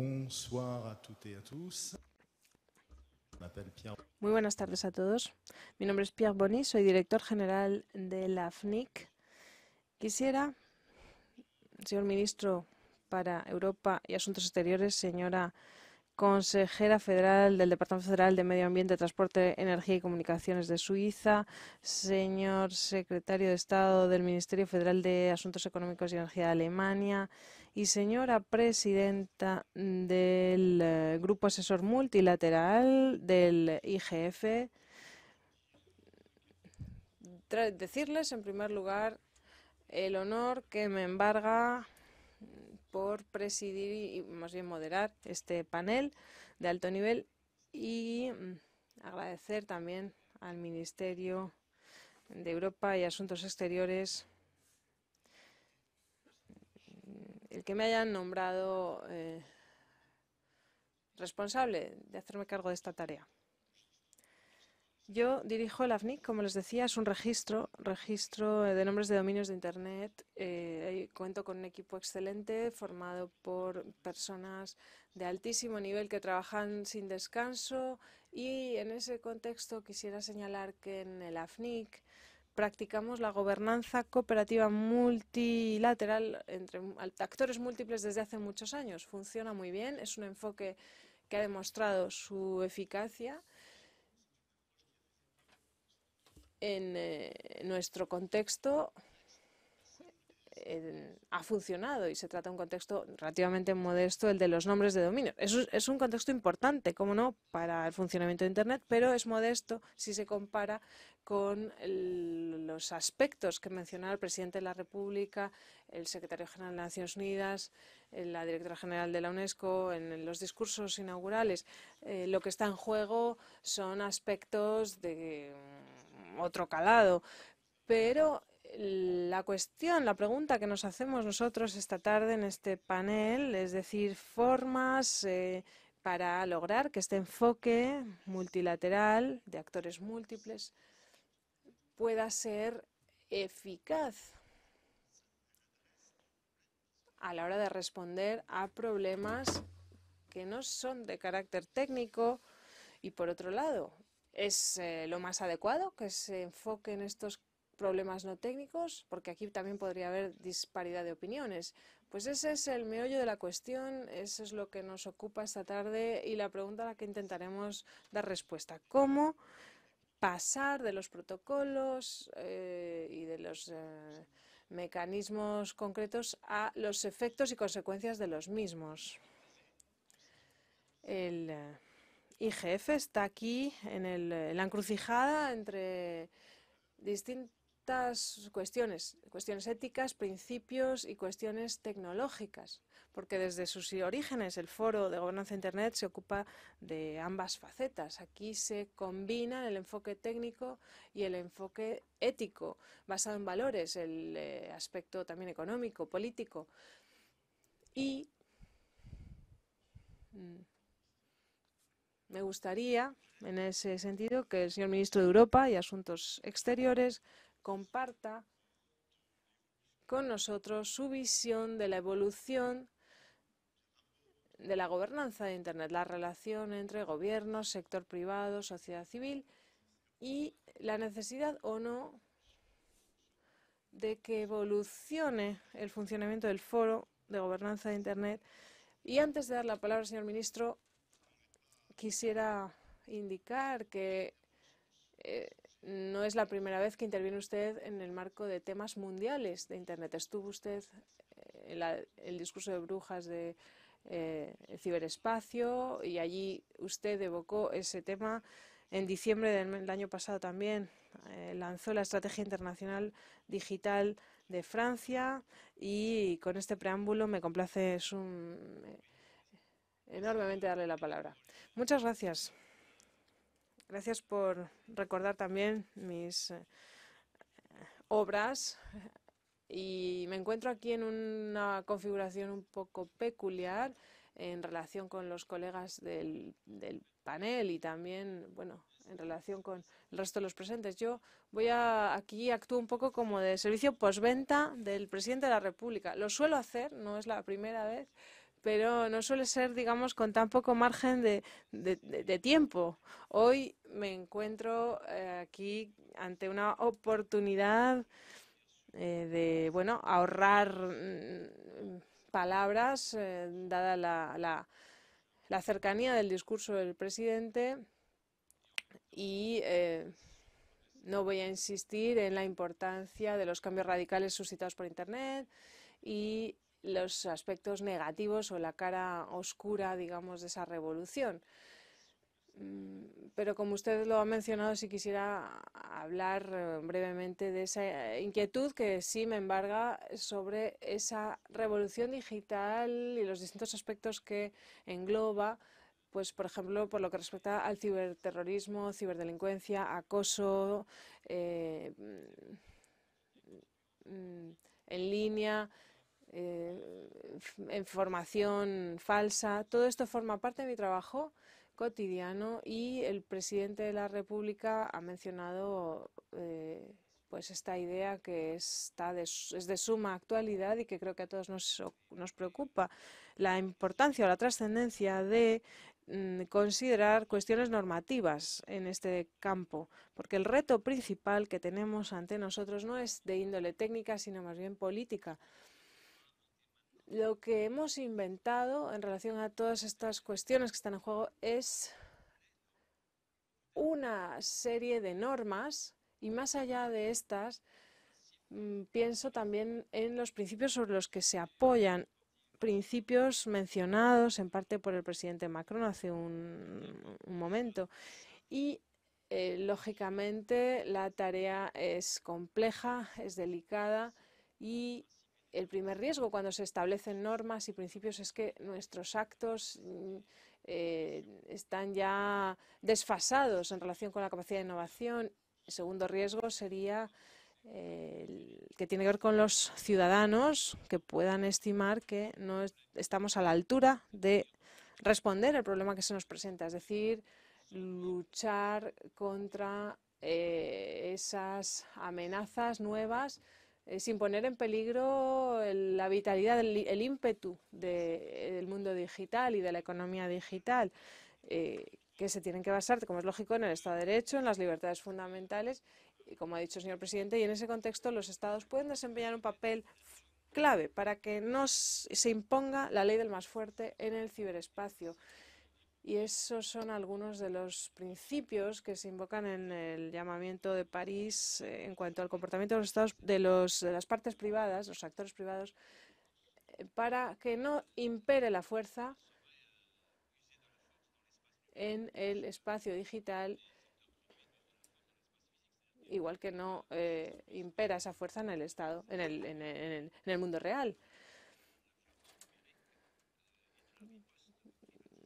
Bonsoir toutes et tous. Muy buenas tardes a todos. Mi nombre es Pierre Boni, soy director general de la FNIC. Quisiera, señor ministro para Europa y Asuntos Exteriores, señora consejera federal del Departamento Federal de Medio Ambiente, Transporte, Energía y Comunicaciones de Suiza, señor secretario de Estado del Ministerio Federal de Asuntos Económicos y Energía de Alemania y señora presidenta del eh, Grupo Asesor Multilateral del IGF. Decirles, en primer lugar, el honor que me embarga por presidir y más bien moderar este panel de alto nivel y mm, agradecer también al Ministerio de Europa y Asuntos Exteriores mm, el que me hayan nombrado eh, responsable de hacerme cargo de esta tarea. Yo dirijo el AFNIC, como les decía, es un registro, registro de nombres de dominios de Internet. Eh, cuento con un equipo excelente formado por personas de altísimo nivel que trabajan sin descanso y en ese contexto quisiera señalar que en el AFNIC practicamos la gobernanza cooperativa multilateral entre actores múltiples desde hace muchos años. Funciona muy bien, es un enfoque que ha demostrado su eficacia en eh, nuestro contexto ha funcionado y se trata de un contexto relativamente modesto, el de los nombres de dominio. Es, un contexto importante, como no, para el funcionamiento de Internet, pero es modesto si se compara con los aspectos que mencionaba el presidente de la República, el secretario general de Naciones Unidas, la directora general de la UNESCO, en los discursos inaugurales. Eh, lo que está en juego son aspectos de otro calado. Pero la cuestión, la pregunta que nos hacemos nosotros esta tarde en este panel, es decir, formas eh, para lograr que este enfoque multilateral de actores múltiples pueda ser eficaz a la hora de responder a problemas que no son de carácter técnico y por otro lado es eh, lo más adecuado que se enfoque en estos problemas no técnicos, porque aquí también podría haber disparidad de opiniones. Pues ese es el meollo de la cuestión, eso es lo que nos ocupa esta tarde y la pregunta a la que intentaremos dar respuesta. ¿Cómo pasar de los protocolos eh, y de los eh, mecanismos concretos a los efectos y consecuencias de los mismos? El, IGF está aquí en, la encrucijada entre cuestiones, cuestiones éticas, principios y cuestiones tecnológicas, porque desde sus orígenes el foro de gobernanza Internet se ocupa de ambas facetas. Aquí se combina el enfoque técnico y el enfoque ético, basado en valores, el eh, aspecto también económico, político. Y mm, me gustaría, en ese sentido, que el señor ministro de Europa y Asuntos Exteriores comparta con nosotros su visión de la evolución de la gobernanza de Internet, la relación entre gobierno, sector privado, sociedad civil y la necesidad o no de que evolucione el funcionamiento del foro de gobernanza de Internet. Y antes de dar la palabra al señor ministro, quisiera indicar que eh, no es la primera vez que interviene usted en el marco de temas mundiales de Internet. Estuvo usted eh, en el discurso de brujas de eh, ciberespacio y allí usted evocó ese tema. En diciembre del año pasado también lanzó la Estrategia Internacional Digital de Francia y con este preámbulo me complace un, enormemente darle la palabra. Muchas gracias. Gracias por recordar también mis eh, obras y me encuentro aquí en una configuración un poco peculiar en relación con los colegas del, panel y también, bueno, en relación con el resto de los presentes. Yo voy a aquí actúo un poco como de servicio postventa del presidente de la República. Lo suelo hacer, no es la primera vez, pero no suele ser, digamos, con tan poco margen de, tiempo. Hoy me encuentro eh, aquí ante una oportunidad eh, de, bueno, ahorrar mm, palabras, eh, dada la, la, cercanía del discurso del presidente y no voy a insistir en la importancia de los cambios radicales suscitados por Internet y los aspectos negativos o la cara oscura, digamos, de esa revolución. Mm, pero como usted lo ha mencionado, sí quisiera hablar eh, brevemente de esa inquietud que sí me embarga sobre esa revolución digital y los distintos aspectos que engloba, pues por ejemplo, por lo que respecta al ciberterrorismo, ciberdelincuencia, acoso eh, mm, mm, en línea, eh, información falsa. Todo esto forma parte de mi trabajo cotidiano y el presidente de la República ha mencionado eh, pues esta idea que está es de suma actualidad y que creo que a todos nos, nos preocupa, la importancia o la trascendencia de mm, considerar cuestiones normativas en este campo, porque el reto principal que tenemos ante nosotros no es de índole técnica, sino más bien política lo que hemos inventado en relación a todas estas cuestiones que están en juego es una serie de normas y más allá de estas, mm, pienso también en los principios sobre los que se apoyan, principios mencionados en parte por el presidente Macron hace un, momento. Y eh, lógicamente la tarea es compleja, es delicada y el primer riesgo cuando se establecen normas y principios es que nuestros actos mm, eh, están ya desfasados en relación con la capacidad de innovación. El segundo riesgo sería eh, que tiene que ver con los ciudadanos que puedan estimar que no estamos a la altura de responder el problema que se nos presenta, es decir, luchar contra eh, esas amenazas nuevas eh, sin poner en peligro la vitalidad, el, ímpetu del mundo digital y de la economía digital, eh, que se tienen que basar, como es lógico, en el Estado de Derecho, en las libertades fundamentales, y como ha dicho el señor presidente, y en ese contexto los Estados pueden desempeñar un papel clave para que no se imponga la ley del más fuerte en el ciberespacio. Y esos son algunos de los principios que se invocan en el llamamiento de París eh, en cuanto al comportamiento de los estados de, los, de las partes privadas, los actores privados, eh, para que no impere la fuerza en el espacio digital, igual que no eh, impera esa fuerza en el estado, en el, en el, en el mundo real.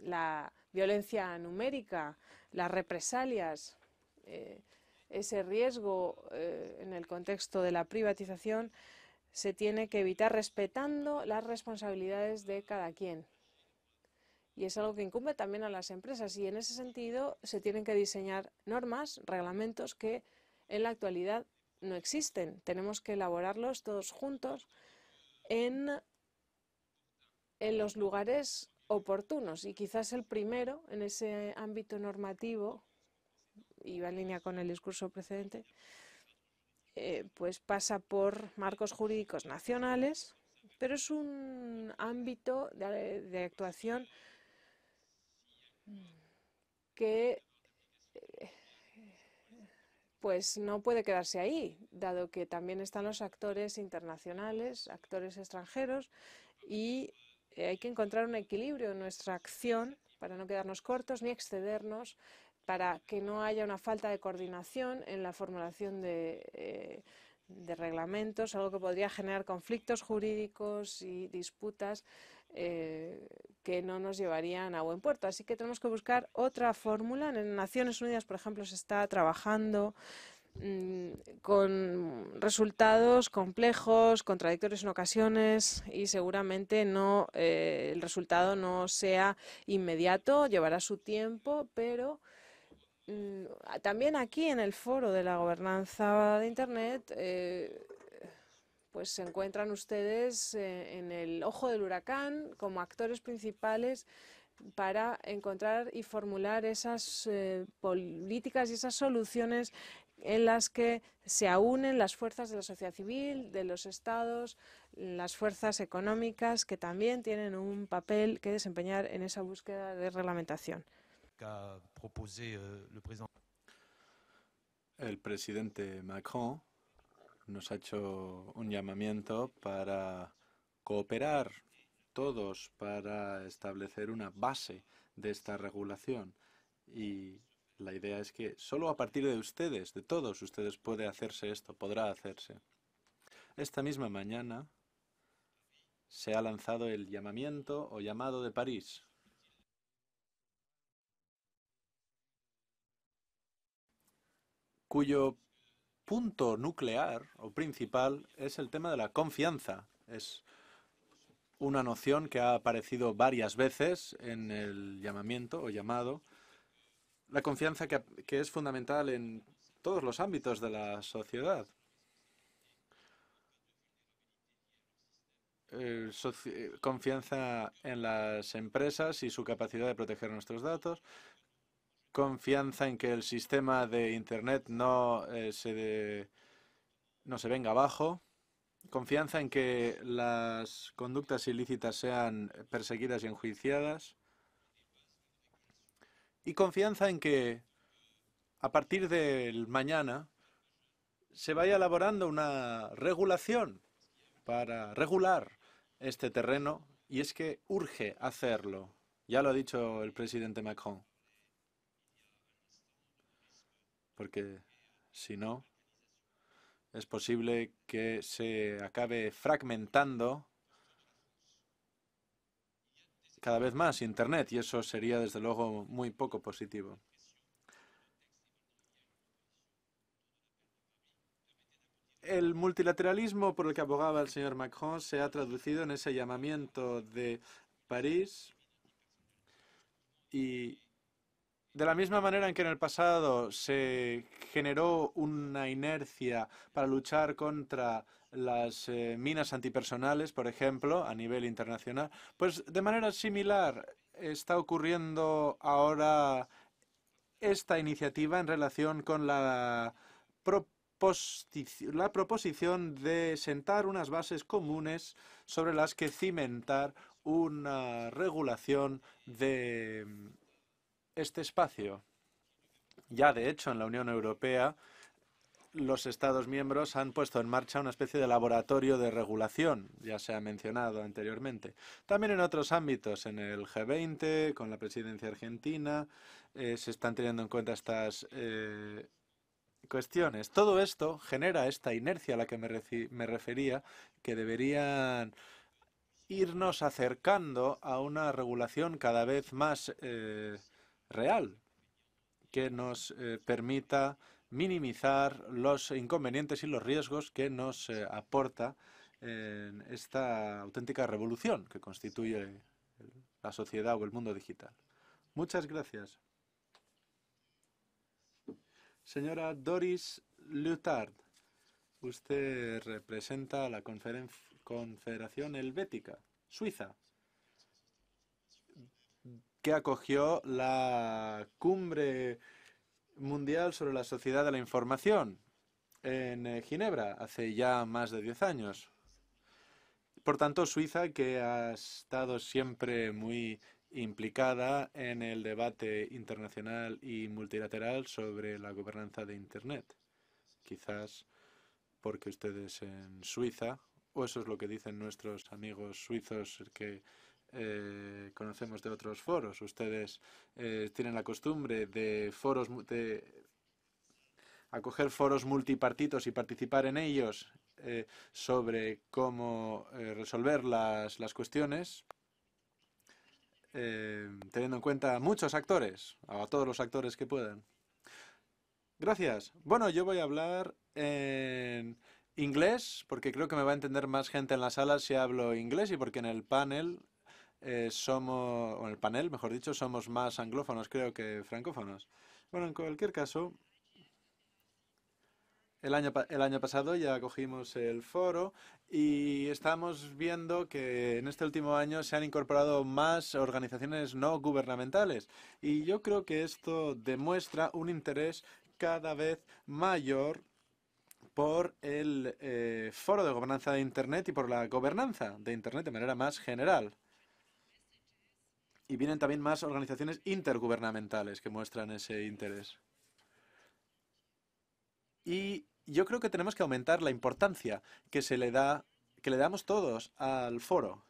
La violencia numérica, las represalias, eh, ese riesgo eh, en el contexto de la privatización se tiene que evitar respetando las responsabilidades de cada quien. Y es algo que incumbe también a las empresas y en ese sentido se tienen que diseñar normas, reglamentos que en la actualidad no existen. Tenemos que elaborarlos todos juntos en, en los lugares oportunos y quizás el primero en ese ámbito normativo, y va en línea con el discurso precedente, eh, pues pasa por marcos jurídicos nacionales, pero es un ámbito de, actuación que pues no puede quedarse ahí, dado que también están los actores internacionales, actores extranjeros y hay que encontrar un equilibrio en nuestra acción para no quedarnos cortos ni excedernos, para que no haya una falta de coordinación en la formulación de, eh, reglamentos, algo que podría generar conflictos jurídicos y disputas eh, que no nos llevarían a buen puerto. Así que tenemos que buscar otra fórmula. En Naciones Unidas, por ejemplo, se está trabajando con resultados complejos, contradictorios en ocasiones y seguramente no eh, el resultado no sea inmediato, llevará su tiempo, pero mm, también aquí en el foro de la gobernanza de Internet, eh, pues se encuentran ustedes eh, en el ojo del huracán como actores principales para encontrar y formular esas políticas y esas soluciones en las que se aúnen las fuerzas de la sociedad civil, de los estados, las fuerzas económicas que también tienen un papel que desempeñar en esa búsqueda de reglamentación. El presidente Macron nos ha hecho un llamamiento para cooperar todos para establecer una base de esta regulación. Y la idea es que solo a partir de ustedes, de todos ustedes, puede hacerse esto, podrá hacerse. Esta misma mañana se ha lanzado el llamamiento o llamado de París. cuyo punto nuclear o principal es el tema de la confianza. Es una noción que ha aparecido varias veces en el llamamiento o llamado la confianza que, es fundamental en todos los ámbitos de la sociedad. Eh, confianza en las empresas y su capacidad de proteger nuestros datos, confianza en que el sistema de Internet no, eh, se, no se venga abajo, confianza en que las conductas ilícitas sean perseguidas y enjuiciadas, y confianza en que a partir del mañana se vaya elaborando una regulación para regular este terreno y es que urge hacerlo. Ya lo ha dicho el presidente Macron. Porque si no, es posible que se acabe fragmentando cada vez más Internet y eso sería desde luego muy poco positivo. El multilateralismo por el que abogaba el señor Macron se ha traducido en ese llamamiento de París y de la misma manera en que en el pasado se generó una inercia para luchar contra las eh, minas antipersonales, por ejemplo, a nivel internacional, pues de manera similar está ocurriendo ahora esta iniciativa en relación con la, la proposición de sentar unas bases comunes sobre las que cimentar una regulación de este espacio. Ya, de hecho, en la Unión Europea, los Estados miembros han puesto en marcha una especie de laboratorio de regulación, ya se ha mencionado anteriormente. También en otros ámbitos, en el G20, con la presidencia argentina, eh, se están teniendo en cuenta estas eh, cuestiones. Todo esto genera esta inercia a la que me, refería, que deberían irnos acercando a una regulación cada vez más eh, real, que nos permita minimizar los inconvenientes y los riesgos que nos eh, aporta en esta auténtica revolución que constituye la sociedad o el mundo digital. Muchas gracias. Señora Doris Lutard, usted representa la Confederación Helvética, Suiza, que acogió la cumbre mundial sobre la sociedad de la información en eh, Ginebra hace ya más de 10 años. Por tanto, Suiza, que ha estado siempre muy implicada en el debate internacional y multilateral sobre la gobernanza de Internet. Quizás porque ustedes en Suiza, o eso es lo que dicen nuestros amigos suizos que eh, conocemos de otros foros. Ustedes eh, tienen la costumbre de foros de acoger foros multipartitos y participar en ellos eh, sobre cómo resolver las, las cuestiones, teniendo en cuenta muchos actores, a todos los actores que puedan. Gracias. Bueno, yo voy a hablar en inglés, porque creo que me va a entender más gente en la sala si hablo inglés y porque en el panel eh, somos, o en el panel, mejor dicho, somos más anglófonos, creo, que francófonos. Bueno, en cualquier caso, El año, el año pasado ya cogimos el foro y estamos viendo que en este último año se han incorporado más organizaciones no gubernamentales. Y yo creo que esto demuestra un interés cada vez mayor por el eh, foro de gobernanza de Internet y por la gobernanza de Internet de manera más general. Y vienen también más organizaciones intergubernamentales que muestran ese interés. Y yo creo que tenemos que aumentar la importancia que se le da, que le damos todos al foro.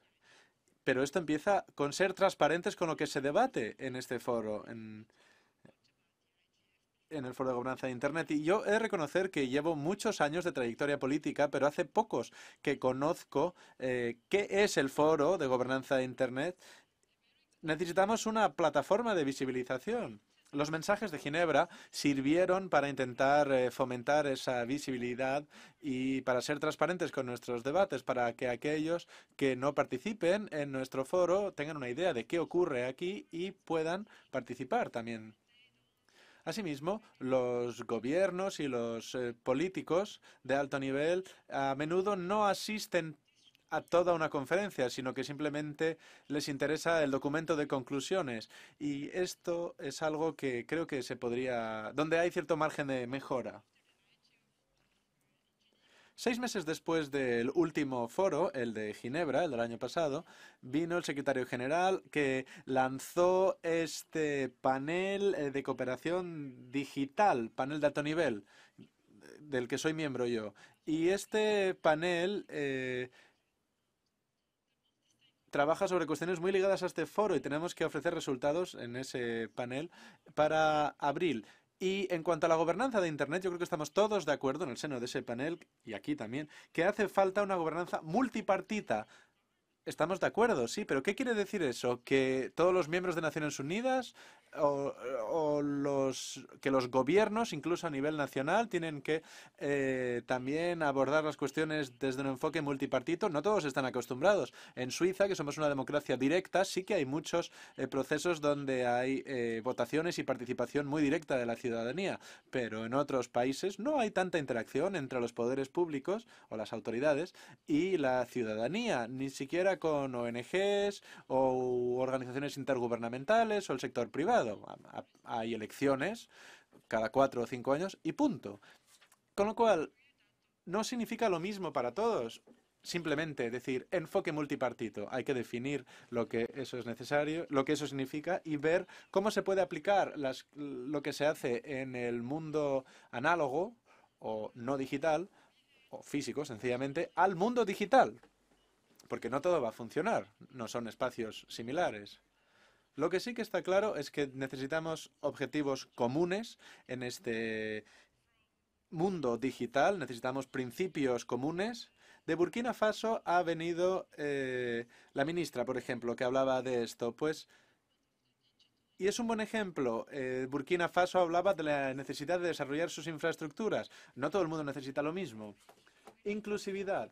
Pero esto empieza con ser transparentes con lo que se debate en este foro, en, en el foro de gobernanza de Internet. Y yo he de reconocer que llevo muchos años de trayectoria política, pero hace pocos que conozco eh, qué es el foro de gobernanza de Internet. Necesitamos una plataforma de visibilización. Los mensajes de Ginebra sirvieron para intentar eh, fomentar esa visibilidad y para ser transparentes con nuestros debates, para que aquellos que no participen en nuestro foro tengan una idea de qué ocurre aquí y puedan participar también. Asimismo, los gobiernos y los eh, políticos de alto nivel a menudo no asisten a toda una conferencia, sino que simplemente les interesa el documento de conclusiones. Y esto es algo que creo que se podría, donde hay cierto margen de mejora. Seis meses después del último foro, el de Ginebra, el del año pasado, vino el secretario general que lanzó este panel eh, de cooperación digital, panel de alto nivel, del que soy miembro yo. Y este panel eh, trabaja sobre cuestiones muy ligadas a este foro y tenemos que ofrecer resultados en ese panel para abril. Y en cuanto a la gobernanza de Internet, yo creo que estamos todos de acuerdo en el seno de ese panel y aquí también, que hace falta una gobernanza multipartita Estamos de acuerdo, sí, pero ¿qué quiere decir eso? ¿Que todos los miembros de Naciones Unidas o, los, que los gobiernos, incluso a nivel nacional, tienen que eh, también abordar las cuestiones desde un enfoque multipartito? No todos están acostumbrados. En Suiza, que somos una democracia directa, sí que hay muchos eh, procesos donde hay eh, votaciones y participación muy directa de la ciudadanía, pero en otros países no hay tanta interacción entre los poderes públicos o las autoridades y la ciudadanía, ni siquiera con ONGs o organizaciones intergubernamentales o el sector privado. Hay elecciones cada cuatro o cinco años y punto. Con lo cual, no significa lo mismo para todos. Simplemente decir enfoque multipartito. Hay que definir lo que eso es necesario, lo que eso significa y ver cómo se puede aplicar lo que se hace en el mundo análogo o no digital o físico, sencillamente, al mundo digital porque no todo va a funcionar, no son espacios similares. Lo que sí que está claro es que necesitamos objetivos comunes en este mundo digital, necesitamos principios comunes. De Burkina Faso ha venido eh, la ministra, por ejemplo, que hablaba de esto. Pues, y es un buen ejemplo. Eh, Burkina Faso hablaba de la necesidad de desarrollar sus infraestructuras. No todo el mundo necesita lo mismo. Inclusividad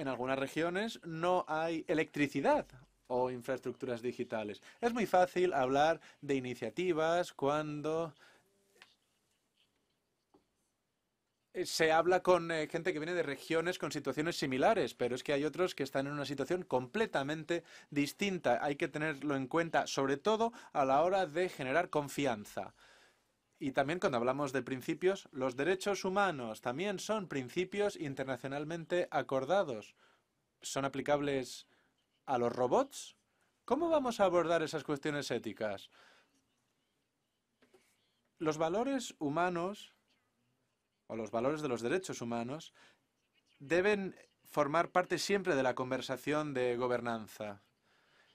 en algunas regiones no hay electricidad o infraestructuras digitales. Es muy fácil hablar de iniciativas cuando se habla con eh, gente que viene de regiones con situaciones similares, pero es que hay otros que están en una situación completamente distinta. Hay que tenerlo en cuenta, sobre todo a la hora de generar confianza. Y también cuando hablamos de principios, los derechos humanos también son principios internacionalmente acordados. ¿Son aplicables a los robots? ¿Cómo vamos a abordar esas cuestiones éticas? Los valores humanos o los valores de los derechos humanos deben formar parte siempre de la conversación de gobernanza.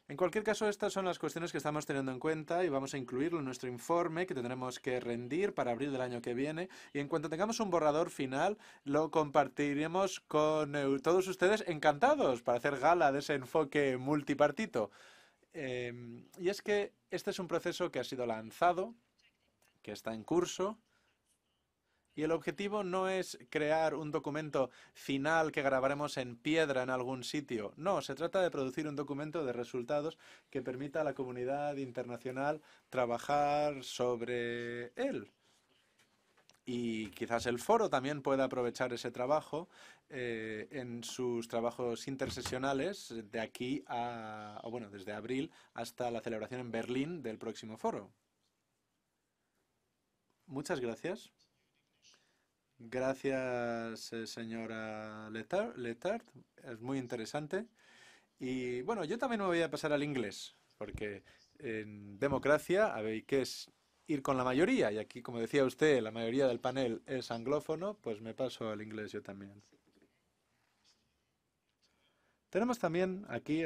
En cualquier caso, estas son las cuestiones que estamos teniendo en cuenta y vamos a incluirlo en nuestro informe que tendremos que rendir para abril del año que viene. Y en cuanto tengamos un borrador final, lo compartiremos con eh, todos ustedes encantados para hacer gala de ese enfoque multipartito. Em, y es que este es un proceso que ha sido lanzado, que está en curso y el objetivo no es crear un documento final que grabaremos en piedra en algún sitio. No, se trata de producir un documento de resultados que permita a la comunidad internacional trabajar sobre él. y quizás el foro también pueda aprovechar ese trabajo eh, en sus trabajos intersesionales de aquí a, o bueno, desde abril hasta la celebración en Berlín del próximo foro. Muchas gracias. Gracias, eh, señora Letard. Es muy interesante. Y bueno, yo también me voy a pasar al inglés, porque en democracia habéis que es ir con la mayoría, y aquí, como decía usted, la mayoría del panel es anglófono, pues me paso al inglés yo también. Tenemos también aquí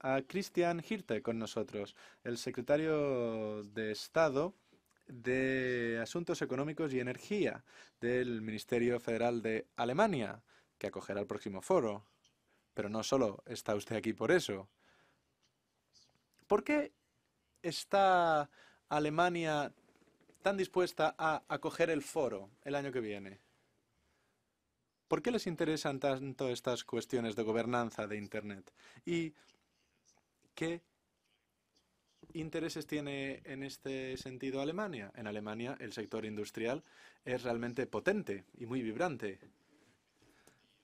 a Christian Hirte con nosotros, el secretario de Estado de Asuntos Económicos y Energía del Ministerio Federal de Alemania, que acogerá el próximo foro. Pero no solo está usted aquí por eso. ¿Por qué está Alemania tan dispuesta a acoger el foro el año que viene? ¿Por qué les interesan tanto estas cuestiones de gobernanza de Internet? ¿Y qué intereses tiene en este sentido Alemania? En Alemania el sector industrial es realmente potente y muy vibrante.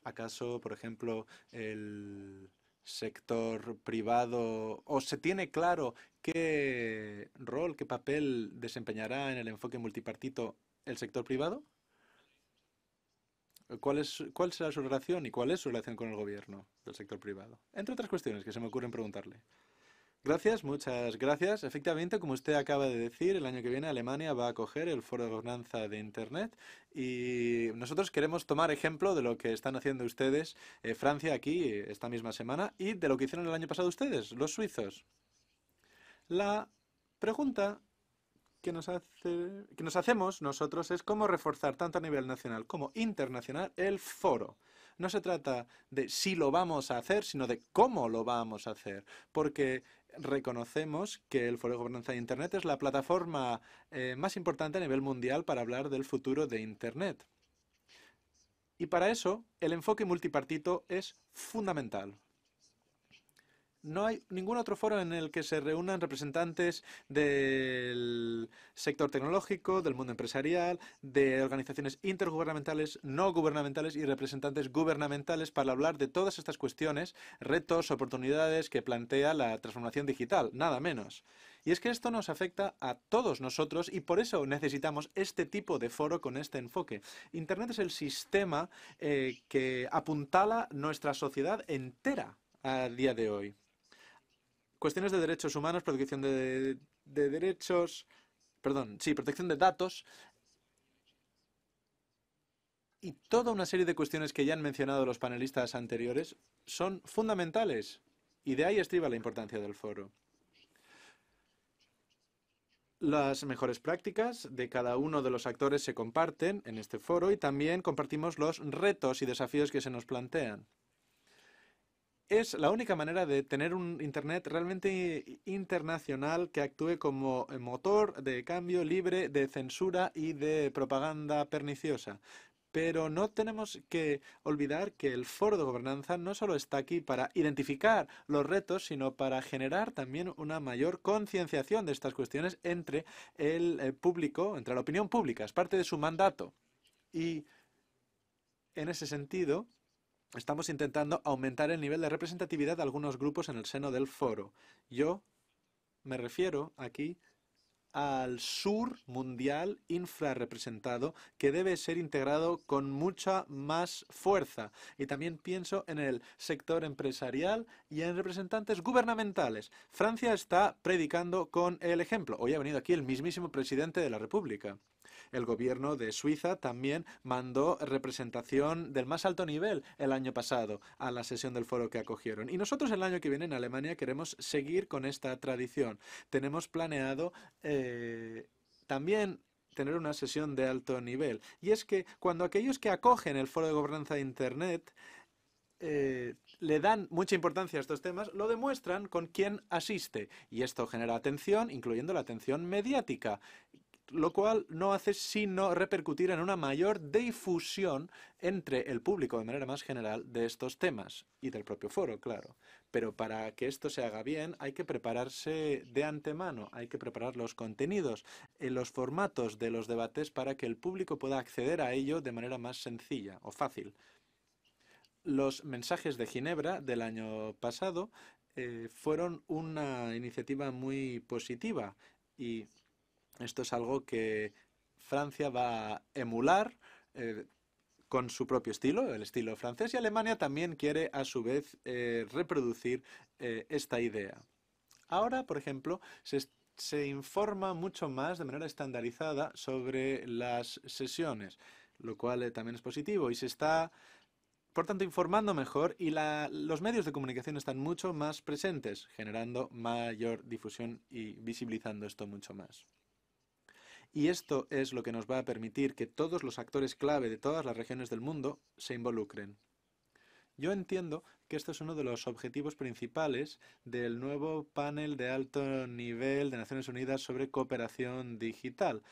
¿Acaso, por ejemplo, el sector privado o se tiene claro qué rol, qué papel desempeñará en el enfoque multipartito el sector privado? ¿Cuál, es, ¿Cuál será su relación y cuál es su relación con el gobierno del sector privado? Entre otras cuestiones que se me ocurren preguntarle. Gracias, muchas gracias. Efectivamente, como usted acaba de decir, el año que viene Alemania va a acoger el foro de gobernanza de Internet y nosotros queremos tomar ejemplo de lo que están haciendo ustedes, eh, Francia aquí esta misma semana, y de lo que hicieron el año pasado ustedes, los suizos. La pregunta que nos, hace, que nos hacemos nosotros es cómo reforzar tanto a nivel nacional como internacional el foro. No se trata de si lo vamos a hacer, sino de cómo lo vamos a hacer. Porque reconocemos que el Foro de Gobernanza de Internet es la plataforma eh, más importante a nivel mundial para hablar del futuro de Internet. Y para eso, el enfoque multipartito es fundamental. No hay ningún otro foro en el que se reúnan representantes del sector tecnológico, del mundo empresarial, de organizaciones intergubernamentales, no gubernamentales y representantes gubernamentales para hablar de todas estas cuestiones, retos, oportunidades que plantea la transformación digital, nada menos. Y es que esto nos afecta a todos nosotros y por eso necesitamos este tipo de foro con este enfoque. Internet es el sistema eh, que apuntala nuestra sociedad entera a día de hoy cuestiones de derechos humanos, protección de, derechos, perdón, sí, protección de datos y toda una serie de cuestiones que ya han mencionado los panelistas anteriores son fundamentales y de ahí estriba la importancia del foro. Las mejores prácticas de cada uno de los actores se comparten en este foro y también compartimos los retos y desafíos que se nos plantean es la única manera de tener un Internet realmente internacional que actúe como motor de cambio libre de censura y de propaganda perniciosa. Pero no tenemos que olvidar que el foro de gobernanza no solo está aquí para identificar los retos, sino para generar también una mayor concienciación de estas cuestiones entre el eh, público, entre la opinión pública. Es parte de su mandato. Y en ese sentido, estamos intentando aumentar el nivel de representatividad de algunos grupos en el seno del foro. Yo me refiero aquí al sur mundial infrarrepresentado que debe ser integrado con mucha más fuerza. Y también pienso en el sector empresarial y en representantes gubernamentales. Francia está predicando con el ejemplo. Hoy ha venido aquí el mismísimo presidente de la República. El gobierno de Suiza también mandó representación del más alto nivel el año pasado a la sesión del foro que acogieron. Y nosotros el año que viene en Alemania queremos seguir con esta tradición. Tenemos planeado eh, también tener una sesión de alto nivel. Y es que cuando aquellos que acogen el foro de gobernanza de Internet eh, le dan mucha importancia a estos temas, lo demuestran con quien asiste. Y esto genera atención, incluyendo la atención mediática lo cual no hace sino repercutir en una mayor difusión entre el público de manera más general de estos temas y del propio foro, claro. Pero para que esto se haga bien hay que prepararse de antemano, hay que preparar los contenidos, en los formatos de los debates para que el público pueda acceder a ello de manera más sencilla o fácil. Los mensajes de Ginebra del año pasado eh, fueron una iniciativa muy positiva y esto es algo que Francia va a emular eh, con su propio estilo, el estilo francés, y Alemania también quiere a su vez eh, reproducir eh, esta idea. Ahora, por ejemplo, se, se informa mucho más de manera estandarizada sobre las sesiones, lo cual también es positivo y se está por tanto, informando mejor y los medios de comunicación están mucho más presentes, generando mayor difusión y visibilizando esto mucho más. Y esto es lo que nos va a permitir que todos los actores clave de todas las regiones del mundo se involucren. Yo entiendo que esto es uno de los objetivos principales del nuevo panel de alto nivel de Naciones Unidas sobre cooperación digital.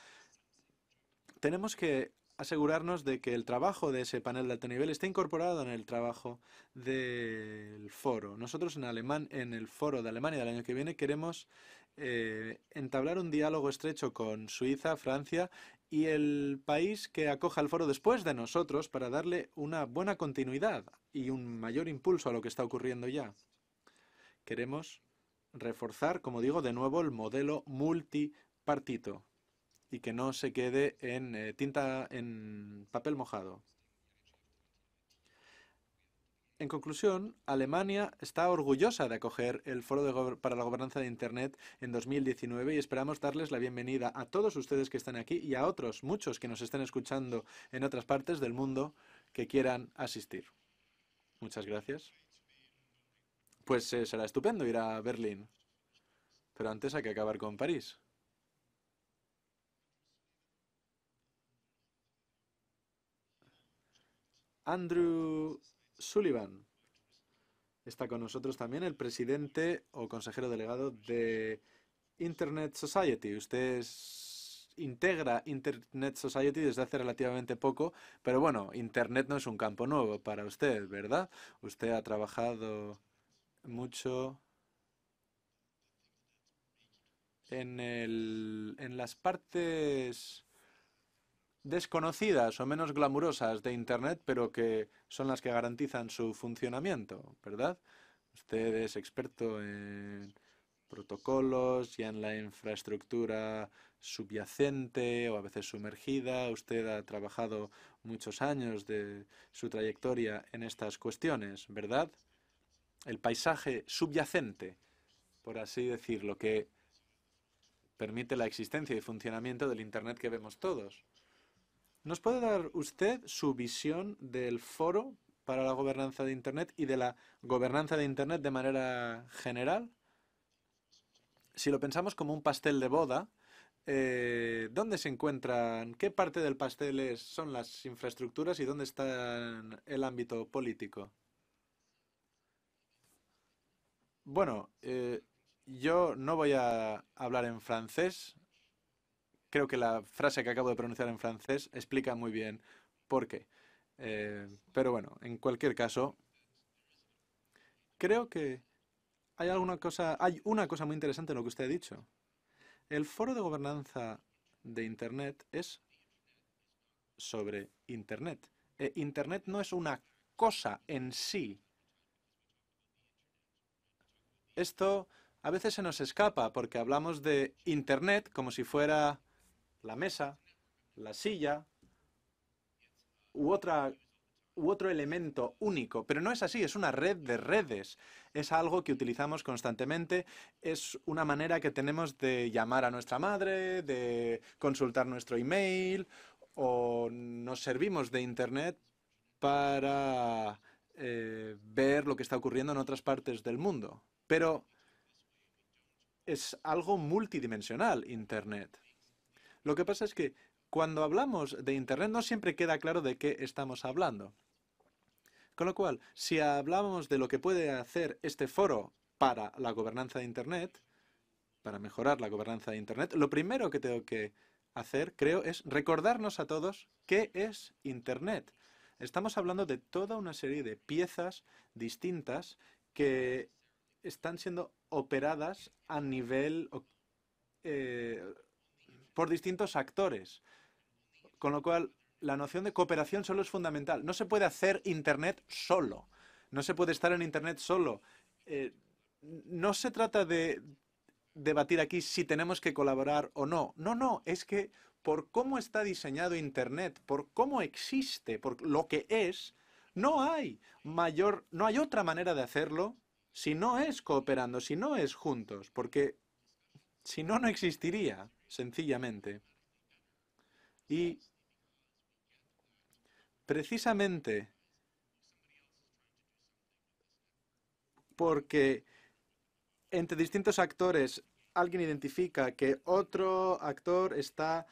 Tenemos que asegurarnos de que el trabajo de ese panel de alto nivel esté incorporado en el trabajo del foro. Nosotros en, Alemán, en el foro de Alemania del año que viene queremos eh, entablar un diálogo estrecho con Suiza, Francia y el país que acoja el foro después de nosotros para darle una buena continuidad y un mayor impulso a lo que está ocurriendo ya. Queremos reforzar, como digo, de nuevo el modelo multipartito y que no se quede en eh, tinta en papel mojado. En conclusión, Alemania está orgullosa de acoger el Foro para la Gobernanza de Internet en 2019 y esperamos darles la bienvenida a todos ustedes que están aquí y a otros, muchos que nos estén escuchando en otras partes del mundo que quieran asistir. Muchas gracias. Pues eh, será estupendo ir a Berlín. Pero antes hay que acabar con París. Andrew Sullivan. Está con nosotros también el presidente o consejero delegado de Internet Society. Usted integra Internet Society desde hace relativamente poco, pero bueno, Internet no es un campo nuevo para usted, ¿verdad? Usted ha trabajado mucho en, el, en las partes desconocidas o menos glamurosas de Internet, pero que son las que garantizan su funcionamiento, ¿verdad? Usted es experto en protocolos y en la infraestructura subyacente o a veces sumergida. Usted ha trabajado muchos años de su trayectoria en estas cuestiones, ¿verdad? El paisaje subyacente, por así decirlo, que permite la existencia y funcionamiento del Internet que vemos todos. ¿Nos puede dar usted su visión del foro para la gobernanza de Internet y de la gobernanza de Internet de manera general? Si lo pensamos como un pastel de boda, eh, ¿dónde se encuentran, qué parte del pastel son las infraestructuras y dónde está el ámbito político? Bueno, eh, yo no voy a hablar en francés, creo que la frase que acabo de pronunciar en francés explica muy bien por qué. Eh, pero bueno, en cualquier caso, creo que hay alguna cosa, hay una cosa muy interesante en lo que usted ha dicho. El foro de gobernanza de Internet es sobre Internet. Eh, Internet no es una cosa en sí. Esto a veces se nos escapa porque hablamos de Internet como si fuera la mesa, la silla u, otra, u otro elemento único. Pero no es así, es una red de redes. Es algo que utilizamos constantemente, es una manera que tenemos de llamar a nuestra madre, de consultar nuestro email o nos servimos de Internet para eh, ver lo que está ocurriendo en otras partes del mundo. Pero es algo multidimensional Internet. Lo que pasa es que cuando hablamos de Internet no siempre queda claro de qué estamos hablando. Con lo cual, si hablamos de lo que puede hacer este foro para la gobernanza de Internet, para mejorar la gobernanza de Internet, lo primero que tengo que hacer, creo, es recordarnos a todos qué es Internet. Estamos hablando de toda una serie de piezas distintas que están siendo operadas a nivel eh, por distintos actores. Con lo cual, la noción de cooperación solo es fundamental. No se puede hacer Internet solo. No se puede estar en Internet solo. Eh, no se trata de debatir aquí si tenemos que colaborar o no. No, no, es que por cómo está diseñado Internet, por cómo existe, por lo que es, no hay mayor, no hay otra manera de hacerlo si no es cooperando, si no es juntos, porque si no, no existiría, sencillamente. Y precisamente porque entre distintos actores alguien identifica que otro actor está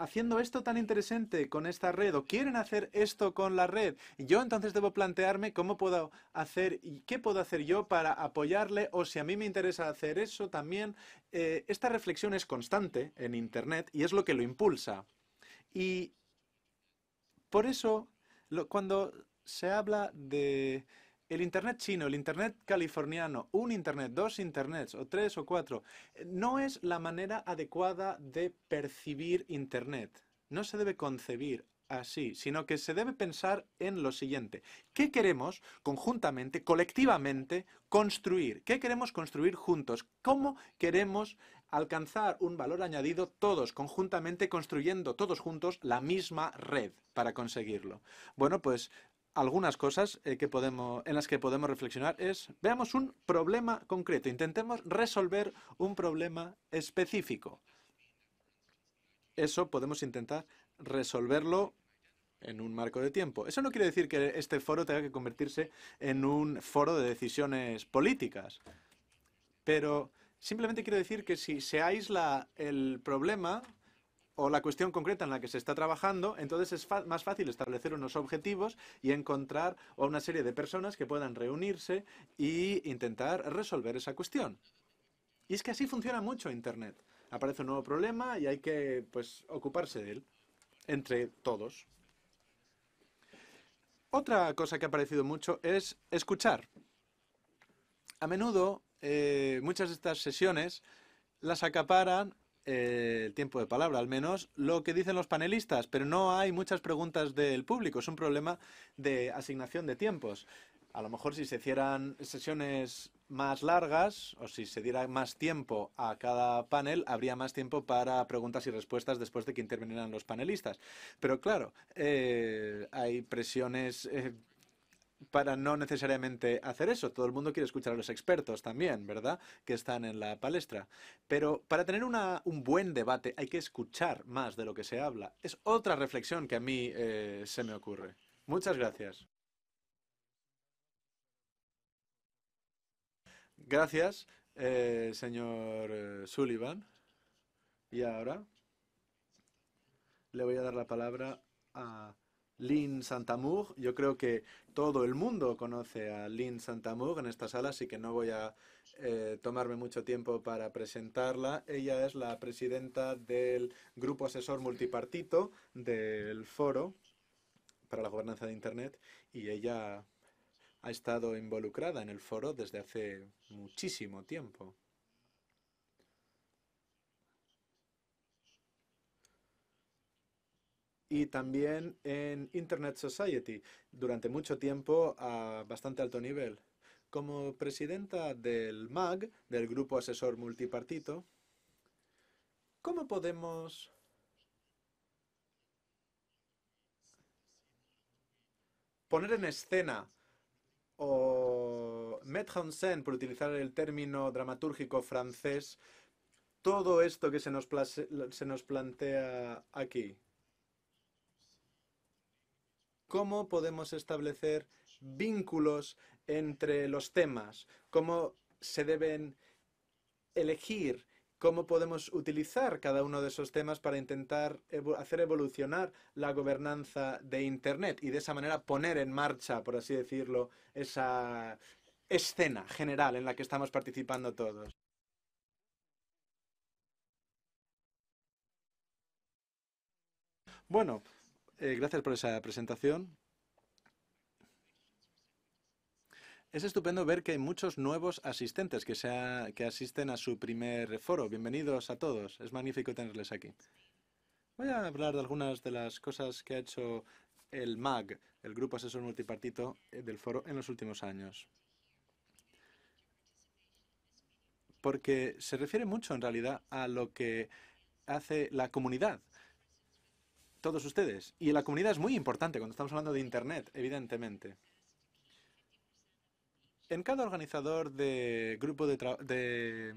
haciendo esto tan interesante con esta red o quieren hacer esto con la red, yo entonces debo plantearme cómo puedo hacer y qué puedo hacer yo para apoyarle o si a mí me interesa hacer eso también. Eh, esta reflexión es constante en Internet y es lo que lo impulsa. Y por eso, cuando se habla de el Internet chino, el Internet californiano, un Internet, dos Internets o tres o cuatro, eh, no es la manera adecuada de percibir Internet. No se debe concebir así, sino que se debe pensar en lo siguiente. ¿Qué queremos conjuntamente, colectivamente, construir? ¿Qué queremos construir juntos? ¿Cómo queremos alcanzar un valor añadido todos conjuntamente construyendo todos juntos la misma red para conseguirlo? Bueno, pues algunas cosas eh, que podemos, en las que podemos reflexionar es, veamos un problema concreto, intentemos resolver un problema específico. Eso podemos intentar resolverlo en un marco de tiempo. Eso no quiere decir que este foro tenga que convertirse en un foro de decisiones políticas, pero simplemente quiero decir que si se aísla el problema o la cuestión concreta en la que se está trabajando, entonces es más fácil establecer unos objetivos y encontrar a una serie de personas que puedan reunirse e intentar resolver esa cuestión. Y es que así funciona mucho Internet. Aparece un nuevo problema y hay que pues, ocuparse de él, entre todos. Otra cosa que ha aparecido mucho es escuchar. A menudo, eh, muchas de estas sesiones las acaparan eh, el tiempo de palabra, al menos lo que dicen los panelistas, pero no hay muchas preguntas del público. Es un problema de asignación de tiempos. A lo mejor si se hicieran sesiones más largas o si se diera más tiempo a cada panel, habría más tiempo para preguntas y respuestas después de que intervinieran los panelistas. Pero claro, eh, hay presiones eh, para no necesariamente hacer eso. Todo el mundo quiere escuchar a los expertos también, ¿verdad? Que están en la palestra. Pero para tener un buen debate hay que escuchar más de lo que se habla. Es otra reflexión que a mí eh, se me ocurre. Muchas gracias. Gracias, eh, señor eh, Sullivan. Y ahora le voy a dar la palabra a Lynn Santamour. Yo creo que todo el mundo conoce a Lynn Santamour en esta sala, así que no voy a eh, tomarme mucho tiempo para presentarla. Ella es la presidenta del Grupo Asesor Multipartito del Foro para la Gobernanza de Internet y ella ha estado involucrada en el foro desde hace muchísimo tiempo. Y también en Internet Society durante mucho tiempo a bastante alto nivel. Como presidenta del MAG, del Grupo Asesor Multipartito, ¿cómo podemos poner en escena o mettre en scène, por utilizar el término dramatúrgico francés, todo esto que se nos, se nos plantea aquí? Cómo podemos establecer vínculos entre los temas, cómo se deben elegir, cómo podemos utilizar cada uno de esos temas para intentar hacer evolucionar la gobernanza de Internet y de esa manera poner en marcha, por así decirlo, esa escena general en la que estamos participando todos. Bueno, eh, gracias por esa presentación. Es estupendo ver que hay muchos nuevos asistentes que, que asisten a su primer foro. Bienvenidos a todos. Es magnífico tenerles aquí. Voy a hablar de algunas de las cosas que ha hecho el MAG, el Grupo Asesor Multipartito eh, del Foro, en los últimos años. Porque se refiere mucho, en realidad, a lo que hace la comunidad. Todos ustedes. Y la comunidad es muy importante cuando estamos hablando de Internet, evidentemente. En cada organizador de grupo de,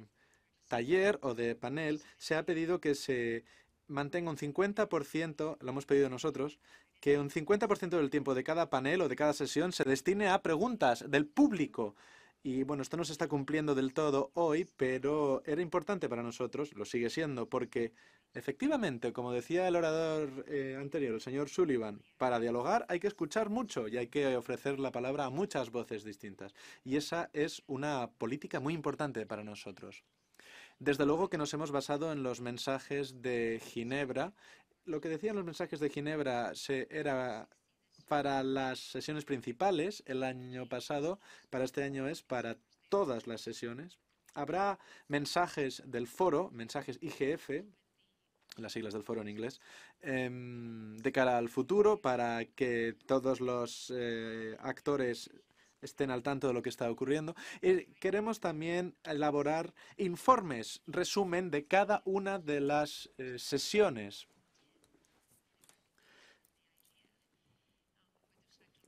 taller o de panel se ha pedido que se mantenga un 50%, lo hemos pedido nosotros, que un 50% del tiempo de cada panel o de cada sesión se destine a preguntas del público. Y bueno, esto no se está cumpliendo del todo hoy, pero era importante para nosotros, lo sigue siendo, porque Efectivamente, como decía el orador eh, anterior, el señor Sullivan, para dialogar hay que escuchar mucho y hay que ofrecer la palabra a muchas voces distintas. Y esa es una política muy importante para nosotros. Desde luego que nos hemos basado en los mensajes de Ginebra. Lo que decían los mensajes de Ginebra se, era para las sesiones principales el año pasado, para este año es para todas las sesiones. Habrá mensajes del foro, mensajes IGF, las siglas del foro en inglés, em, de cara al futuro para que todos los eh, actores estén al tanto de lo que está ocurriendo. Y queremos también elaborar informes, resumen de cada una de las eh, sesiones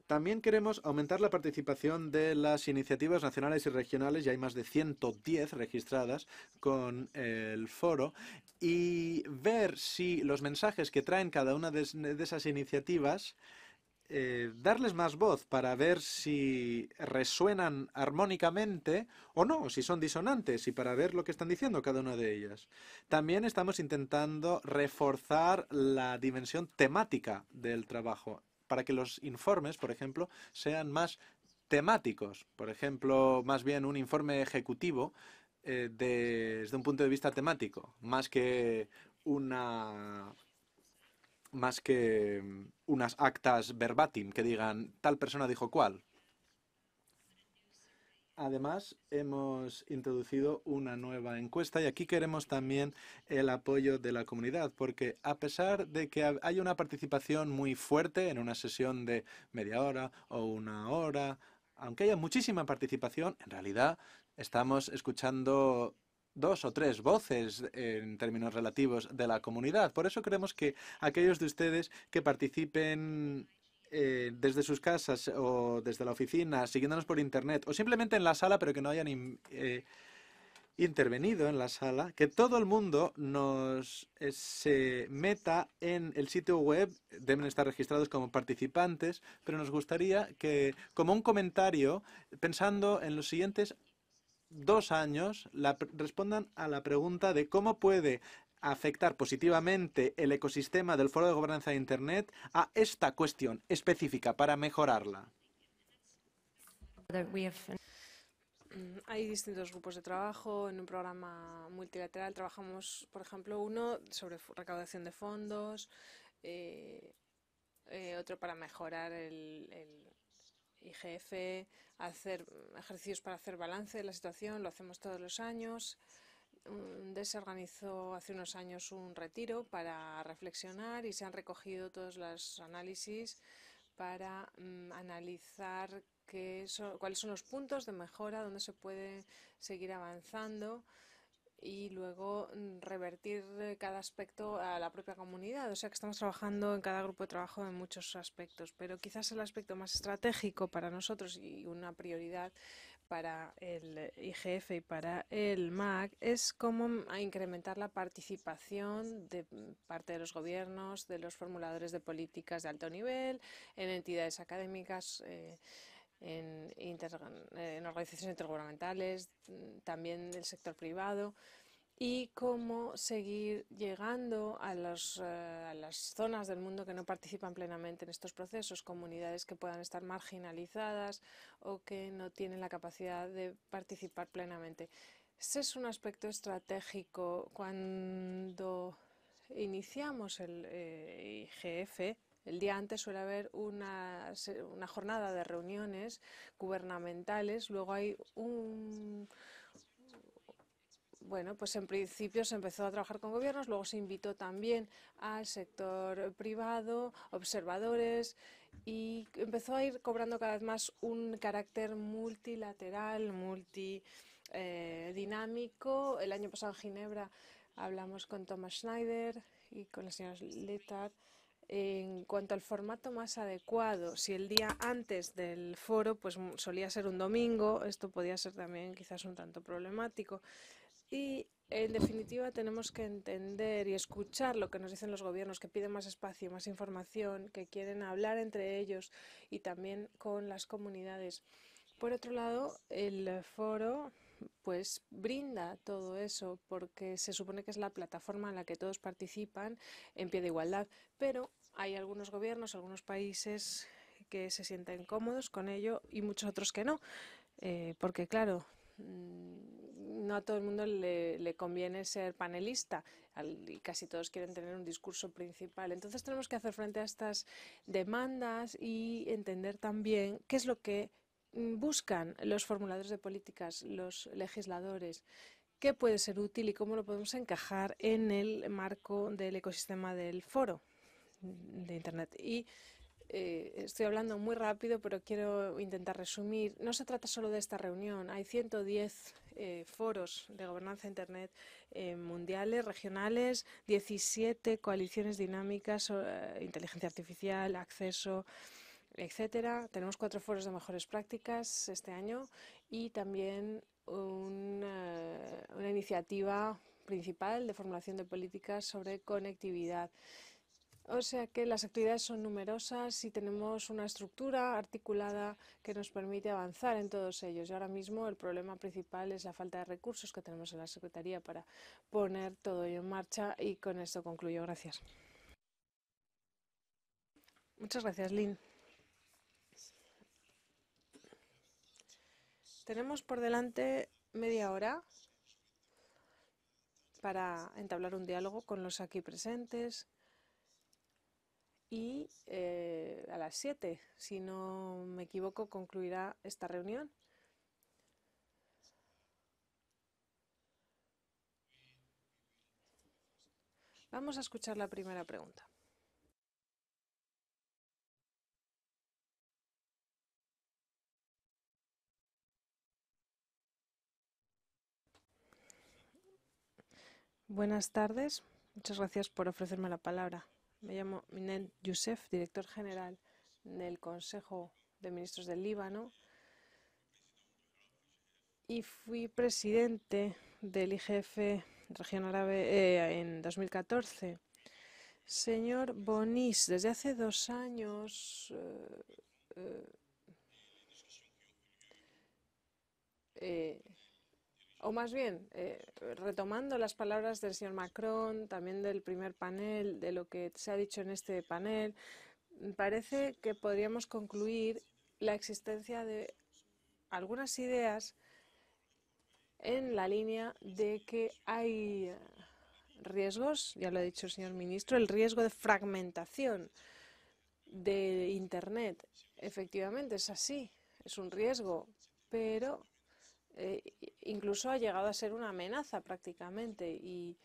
También queremos aumentar la participación de las iniciativas nacionales y regionales, ya hay más de 110 registradas con el foro, y ver si los mensajes que traen cada una de, esas iniciativas, eh, darles más voz para ver si resuenan armónicamente o no, si son disonantes y para ver lo que están diciendo cada una de ellas. También estamos intentando reforzar la dimensión temática del trabajo para que los informes, por ejemplo, sean más temáticos. Por ejemplo, más bien un informe ejecutivo eh, desde un punto de vista temático, más que una más que mm, unas actas verbatim que digan tal persona dijo cuál. Además, hemos introducido una nueva encuesta y aquí queremos también el apoyo de la comunidad, porque a pesar de que hay una participación muy fuerte en una sesión de media hora o una hora, aunque haya muchísima participación, en realidad estamos escuchando dos o tres voces en términos relativos de la comunidad. Por eso creemos que aquellos de ustedes que participen eh, desde sus casas o desde la oficina, siguiéndonos por internet o simplemente en la sala, pero que no hayan eh, intervenido en la sala, que todo el mundo nos eh, se meta en el sitio web, deben estar registrados como participantes, pero nos gustaría que, como un comentario, pensando en los siguientes dos años, respondan a la pregunta de cómo puede afectar positivamente el ecosistema del Foro de Gobernanza de Internet a esta cuestión específica para mejorarla? Mm, hay distintos grupos de trabajo. En un programa multilateral trabajamos, por ejemplo, uno sobre recaudación de fondos, eh, eh, otro para mejorar el, el, IGF, hacer ejercicios para hacer balance de la situación, lo hacemos todos los años. DES organizó hace unos años un retiro para reflexionar y se han recogido todos los análisis para mm, analizar qué cuáles son los puntos de mejora, donde se puede seguir avanzando y luego mm, revertir cada aspecto a la propia comunidad. O sea que estamos trabajando en cada grupo de trabajo en muchos aspectos, pero quizás el aspecto más estratégico para nosotros y una prioridad para el IGF y para el MAC es cómo incrementar la participación de parte de los gobiernos, de los formuladores de políticas de alto nivel, en entidades académicas. Eh, en, en organizaciones intergubernamentales, también del sector privado, y cómo seguir llegando a, los, eh, a, las zonas del mundo que no participan plenamente en estos procesos, comunidades que puedan estar marginalizadas o que no tienen la capacidad de participar plenamente. Ese es un aspecto estratégico cuando iniciamos el eh, IGF, el día antes suele haber una, una, jornada de reuniones gubernamentales, luego hay un... Bueno, pues en principio se empezó a trabajar con gobiernos, luego se invitó también al sector privado, observadores, y empezó a ir cobrando cada vez más un carácter multilateral, multidinámico. Eh, el año pasado en Ginebra hablamos con Thomas Schneider y con la señora Letard en cuanto al formato más adecuado, si el día antes del foro pues solía ser un domingo, esto podía ser también quizás un tanto problemático. Y en definitiva tenemos que entender y escuchar lo que nos dicen los gobiernos que piden más espacio, más información, que quieren hablar entre ellos y también con las comunidades. Por otro lado, el foro pues brinda todo eso porque se supone que es la plataforma en la que todos participan en pie de igualdad, pero hay algunos gobiernos, algunos países que se sienten cómodos con ello y muchos otros que no, eh, porque claro, mm, no a todo el mundo le, conviene ser panelista y casi todos quieren tener un discurso principal. Entonces tenemos que hacer frente a estas demandas y entender también qué es lo que Mm, buscan los formuladores de políticas, los legisladores, qué puede ser útil y cómo lo podemos encajar en el marco del ecosistema del foro de Internet. Y eh, estoy hablando muy rápido, pero quiero intentar resumir. No se trata solo de esta reunión. Hay 110 eh, foros de gobernanza Internet eh, mundiales, regionales, 17 coaliciones dinámicas, inteligencia artificial, acceso, etcétera. Tenemos cuatro foros de mejores prácticas este año y también una, una iniciativa principal de formulación de políticas sobre conectividad. O sea que las actividades son numerosas y tenemos una estructura articulada que nos permite avanzar en todos ellos. Y ahora mismo el problema principal es la falta de recursos que tenemos en la Secretaría para poner todo ello en marcha y con esto concluyo. Gracias. Muchas gracias, Lynn. Tenemos por delante media hora para entablar un diálogo con los aquí presentes y eh, a las 7, si no me equivoco, concluirá esta reunión. Vamos a escuchar la primera pregunta. Buenas tardes. Muchas gracias por ofrecerme la palabra. Me llamo Minel Youssef, director general del Consejo de Ministros del Líbano y fui presidente del IGF Región Árabe eh, en 2014. Señor Bonis, desde hace dos años eh, eh, o más bien, eh, retomando las palabras del señor Macron, también del primer panel, de lo que se ha dicho en este panel, parece que podríamos concluir la existencia de algunas ideas en la línea de que hay riesgos, ya lo ha dicho el señor ministro, el riesgo de fragmentación de Internet. Efectivamente, es así, es un riesgo, pero eh, incluso ha llegado a ser una amenaza prácticamente y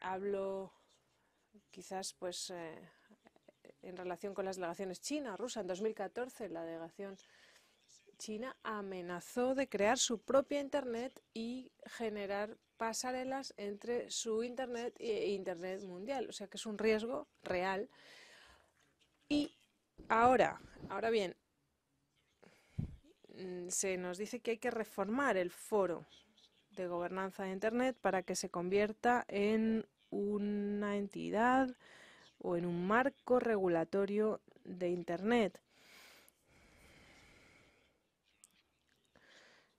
hablo quizás pues eh, en relación con las delegaciones china, rusa. En 2014 la delegación china amenazó de crear su propia Internet y generar pasarelas entre su Internet e Internet mundial. O sea que es un riesgo real. Y ahora, ahora bien, se nos dice que hay que reformar el foro de gobernanza de Internet para que se convierta en una entidad o en un marco regulatorio de Internet.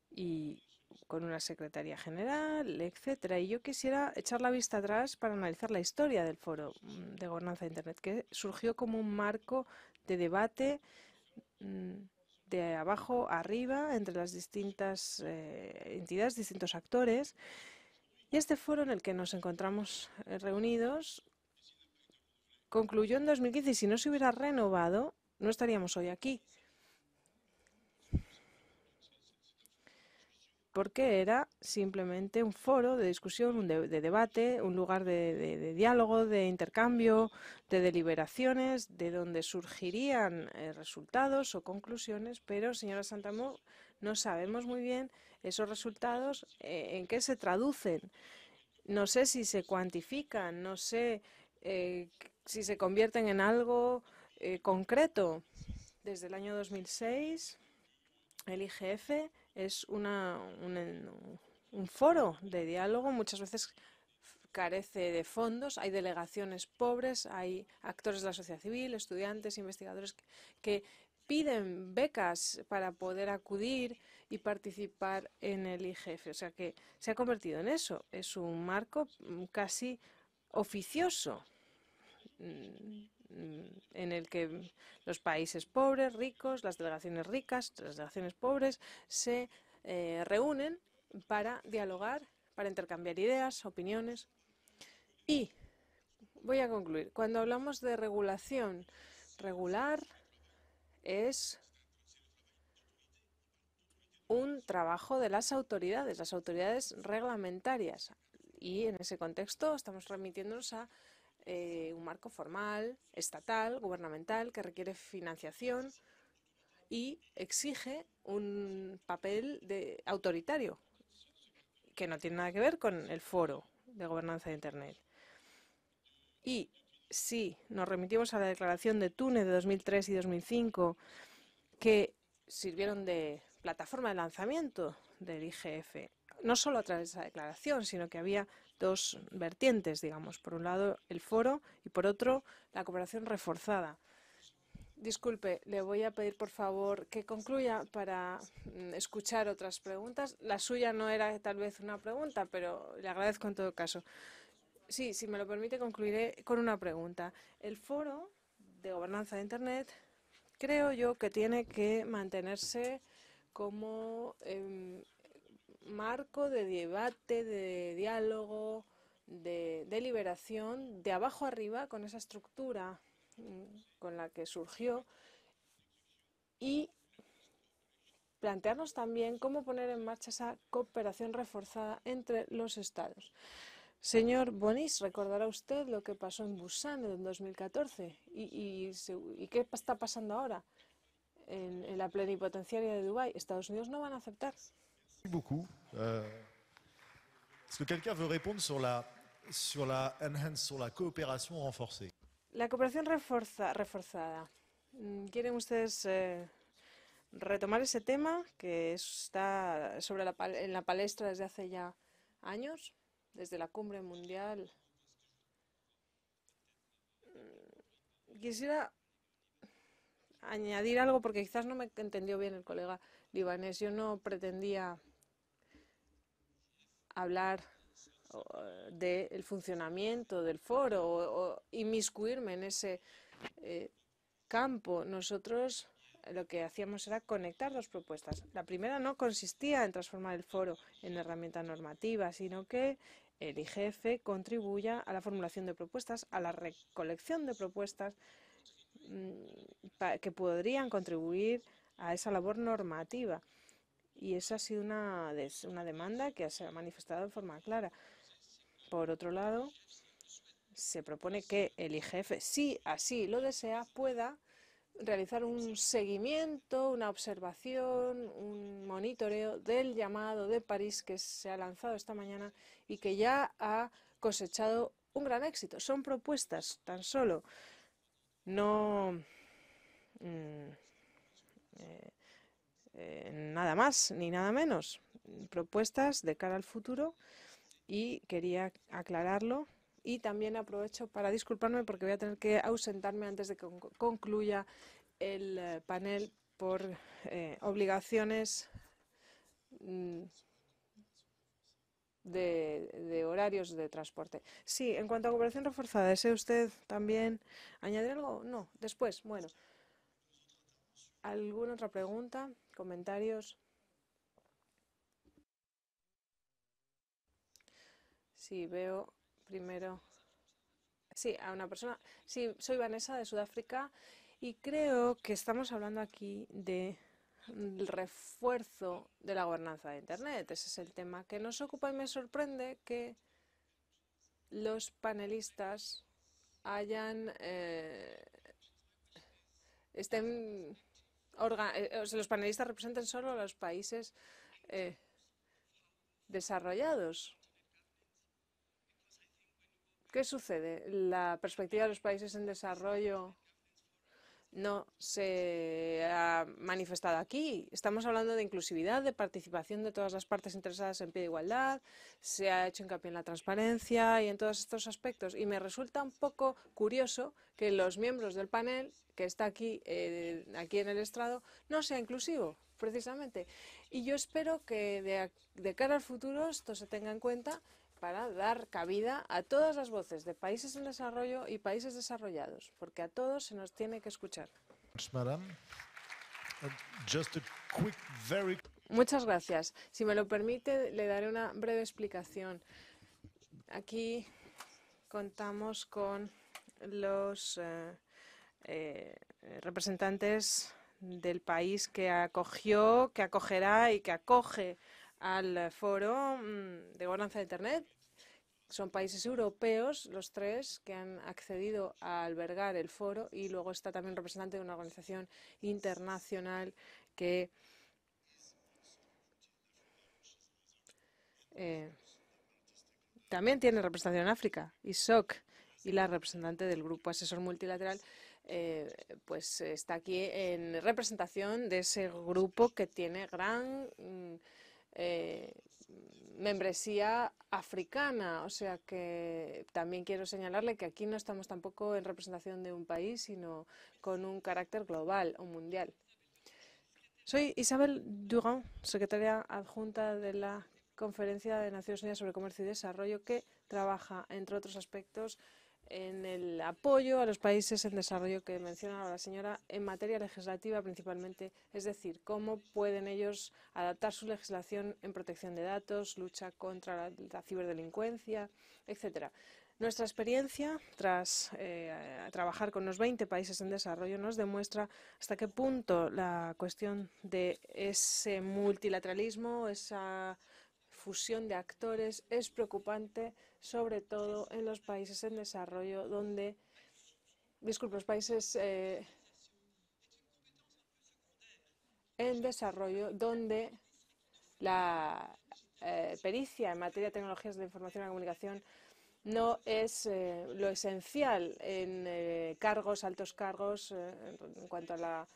Y con una secretaría general, etcétera. Y yo quisiera echar la vista atrás para analizar la historia del foro mm, de gobernanza de Internet, que surgió como un marco de debate mm, de abajo arriba entre las distintas eh, entidades, distintos actores. Y este foro en el que nos encontramos eh, reunidos concluyó en 2015 y si no se hubiera renovado, no estaríamos hoy aquí. Porque era simplemente un foro de discusión, de, debate, un lugar de, diálogo, de intercambio, de deliberaciones, de donde surgirían eh, resultados o conclusiones, pero, señora Santamó, no sabemos muy bien esos resultados eh, en qué se traducen. No sé si se cuantifican, no sé eh, si se convierten en algo concreto. Desde el año 2006, el IGF es una, un, foro de diálogo, muchas veces carece de fondos, hay delegaciones pobres, hay actores de la sociedad civil, estudiantes, investigadores que, piden becas para poder acudir y participar en el IGF. O sea que se ha convertido en eso, es un marco casi oficioso mm, en el que los países pobres, ricos, las delegaciones ricas, las delegaciones pobres se eh, reúnen para dialogar, para intercambiar ideas, opiniones. Y voy a concluir. Cuando hablamos de regulación, regular es un trabajo de las autoridades, las autoridades reglamentarias. Y en ese contexto estamos remitiéndonos a eh, un marco formal, estatal, gubernamental, que requiere financiación y exige un papel de autoritario, que no tiene nada que ver con el foro de gobernanza de Internet. Y si nos remitimos a la declaración de Túnez de 2003 y 2005, que sirvieron de plataforma de lanzamiento del IGF, no solo a través de esa declaración, sino que había dos vertientes, digamos. Por un lado, el foro y por otro, la cooperación reforzada. Disculpe, le voy a pedir por favor que concluya para mm, escuchar otras preguntas. La suya no era tal vez una pregunta, pero le agradezco en todo caso. Sí, si me lo permite, concluiré con una pregunta. El foro de gobernanza de Internet creo yo que tiene que mantenerse como em, marco de debate, de diálogo, de deliberación, de abajo arriba, con esa estructura mm, con la que surgió, y plantearnos también cómo poner en marcha esa cooperación reforzada entre los Estados. Señor Bonis, recordará usted lo que pasó en Busan en 2014 y, y, qué está pasando ahora en, en la plenipotenciaria de Dubái. Estados Unidos no van a aceptar. Beaucoup. Euh, Est-ce que quelqu'un veut répondre sur la, sur la enhance, sur la coopération renforcée La cooperación reforza, reforzada. Mm, ¿Quieren ustedes eh, retomar ese tema que está sobre la, en la palestra desde hace ya años, desde la cumbre mundial? Mm, quisiera añadir algo porque quizás no me entendió bien el colega libanés. Yo no pretendía hablar del funcionamiento del foro o, inmiscuirme en ese eh, campo. Nosotros lo que hacíamos era conectar dos propuestas. La primera no consistía en transformar el foro en herramienta normativa, sino que el IGF contribuya a la formulación de propuestas, a la recolección de propuestas mm, que podrían contribuir a esa labor normativa y esa ha sido una, una demanda que se ha manifestado de forma clara. Por otro lado, se propone que el IGF, si así lo desea, pueda realizar un seguimiento, una observación, un monitoreo del llamado de París que se ha lanzado esta mañana y que ya ha cosechado un gran éxito. Son propuestas tan solo, no mm, eh, eh, nada más ni nada menos. Propuestas de cara al futuro y quería aclararlo. Y también aprovecho para disculparme porque voy a tener que ausentarme antes de que concluya el eh, panel por eh, obligaciones mm, de, de, horarios de transporte. Sí, en cuanto a cooperación reforzada, ¿desea usted también añadir algo? No, después, bueno. ¿Alguna otra pregunta? ¿Comentarios? Sí, veo primero. Sí, a una persona. Sí, soy Vanessa de Sudáfrica y creo que estamos hablando aquí de refuerzo de la gobernanza de Internet. Ese es el tema que nos ocupa y me sorprende que los panelistas hayan eh, estén eh, los panelistas representen solo a los países eh, desarrollados. ¿Qué sucede? La perspectiva de los países en desarrollo no se ha manifestado aquí. Estamos hablando de inclusividad, de participación de todas las partes interesadas en pie de igualdad, se ha hecho hincapié en la transparencia y en todos estos aspectos. Y me resulta un poco curioso que los miembros del panel que está aquí, eh, aquí en el estrado no sea inclusivo, precisamente. Y yo espero que de, de cara al futuro esto se tenga en cuenta para dar cabida a todas las voces de países en desarrollo y países desarrollados, porque a todos se nos tiene que escuchar. Muchas gracias. Si me lo permite, le daré una breve explicación. Aquí contamos con los eh, eh, representantes del país que acogió, que acogerá y que acoge al foro mm, de gobernanza de Internet. Son países europeos, los tres, que han accedido a albergar el foro y luego está también representante de una organización internacional que eh, también tiene representación en África, ISOC, y la representante del Grupo Asesor Multilateral eh, pues está aquí en representación de ese grupo que tiene gran mm, eh, membresía africana. O sea que también quiero señalarle que aquí no estamos tampoco en representación de un país, sino con un carácter global o mundial. Soy Isabel Durand, secretaria adjunta de la Conferencia de Naciones Unidas sobre Comercio y Desarrollo, que trabaja, entre otros aspectos, en el apoyo a los países en desarrollo que menciona la señora en materia legislativa principalmente, es decir, cómo pueden ellos adaptar su legislación en protección de datos, lucha contra la, ciberdelincuencia, etcétera. Nuestra experiencia tras eh, trabajar con los 20 países en desarrollo nos demuestra hasta qué punto la cuestión de ese multilateralismo, esa fusión de actores es preocupante, sobre todo en los países en desarrollo, donde, disculpe, los países eh, en desarrollo, donde la eh, pericia en materia de tecnologías de información y comunicación no es eh, lo esencial en cargos, altos cargos, en cuanto a la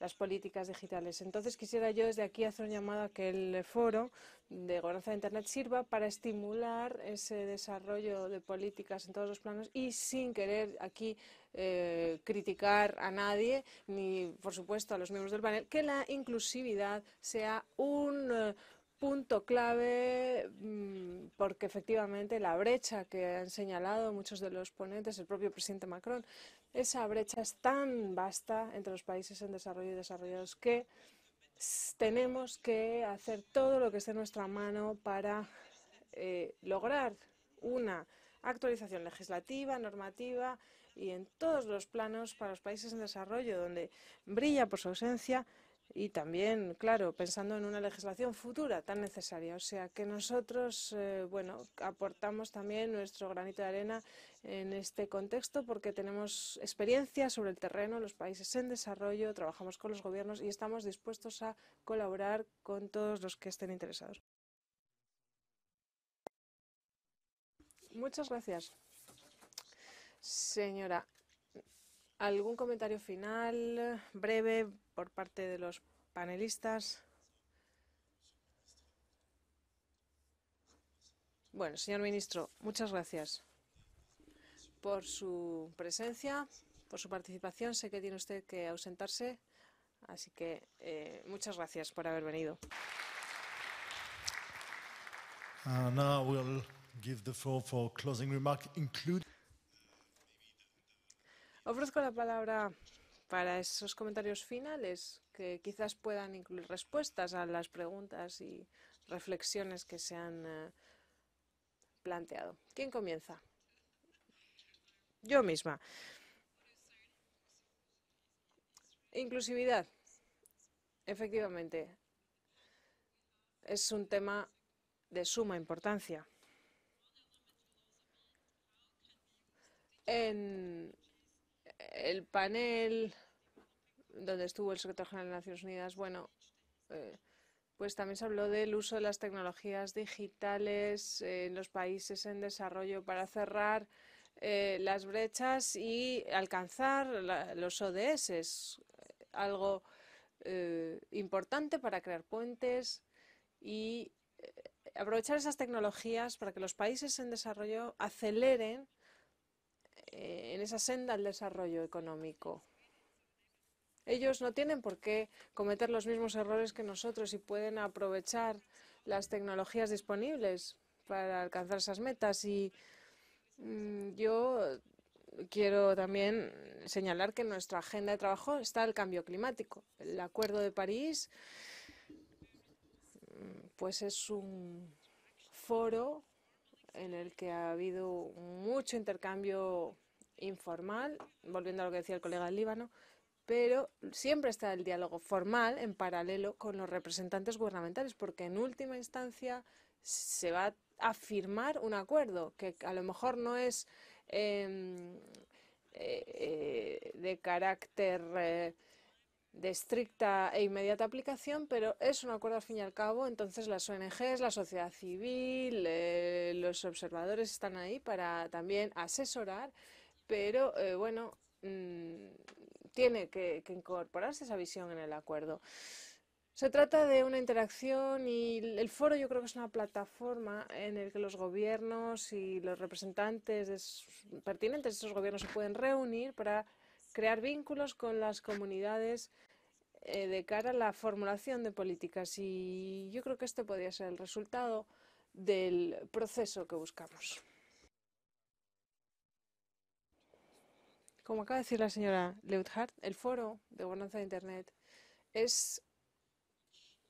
las políticas digitales. Entonces, quisiera yo desde aquí hacer un llamado a que el foro de gobernanza de Internet sirva para estimular ese desarrollo de políticas en todos los planos y sin querer aquí eh, criticar a nadie, ni por supuesto a los miembros del panel, que la inclusividad sea un eh, punto clave mm, porque efectivamente la brecha que han señalado muchos de los ponentes, el propio presidente Macron, esa brecha es tan vasta entre los países en desarrollo y desarrollados que tenemos que hacer todo lo que esté en nuestra mano para eh, lograr una actualización legislativa, normativa y en todos los planos para los países en desarrollo, donde brilla por su ausencia y también, claro, pensando en una legislación futura tan necesaria. O sea que nosotros, eh, bueno, aportamos también nuestro granito de arena en este contexto porque tenemos experiencia sobre el terreno en los países en desarrollo, trabajamos con los gobiernos y estamos dispuestos a colaborar con todos los que estén interesados. Muchas gracias. Señora, ¿algún comentario final breve por parte de los panelistas? Bueno, señor ministro, muchas gracias por su presencia, por su participación. Sé que tiene usted que ausentarse, así que eh, muchas gracias por haber venido. Uh, now we'll give the floor for closing remark, include Ofrezco la palabra para esos comentarios finales que quizás puedan incluir respuestas a las preguntas y reflexiones que se han eh, planteado. ¿Quién comienza? Yo misma. Inclusividad. Efectivamente, es un tema de suma importancia. En el panel donde estuvo el secretario general de Naciones Unidas, bueno, eh, pues también se habló del uso de las tecnologías digitales en los países en desarrollo para cerrar eh, las brechas y alcanzar los ODS, algo eh, importante para crear puentes y aprovechar esas tecnologías para que los países en desarrollo aceleren en esa senda del desarrollo económico. Ellos no tienen por qué cometer los mismos errores que nosotros y pueden aprovechar las tecnologías disponibles para alcanzar esas metas. Y yo quiero también señalar que en nuestra agenda de trabajo está el cambio climático. El Acuerdo de París mm, pues es un foro en el que ha habido mucho intercambio informal, volviendo a lo que decía el colega del Líbano, pero siempre está el diálogo formal en paralelo con los representantes gubernamentales, porque en última instancia se va a firmar un acuerdo que a lo mejor no es em, eh, eh, de carácter eh, de estricta e inmediata aplicación, pero es un acuerdo al fin y al cabo, entonces las ONGs, la sociedad civil, los observadores están ahí para también asesorar, pero bueno, mm, tiene que, incorporarse esa visión en el acuerdo. Se trata de una interacción y el foro yo creo que es una plataforma en la que los gobiernos y los representantes pertinentes de esos gobiernos se pueden reunir para crear vínculos con las comunidades eh, de cara a la formulación de políticas. Y yo creo que este podría ser el resultado del proceso que buscamos. Como acaba de decir la señora Leuthardt, el foro de gobernanza de Internet es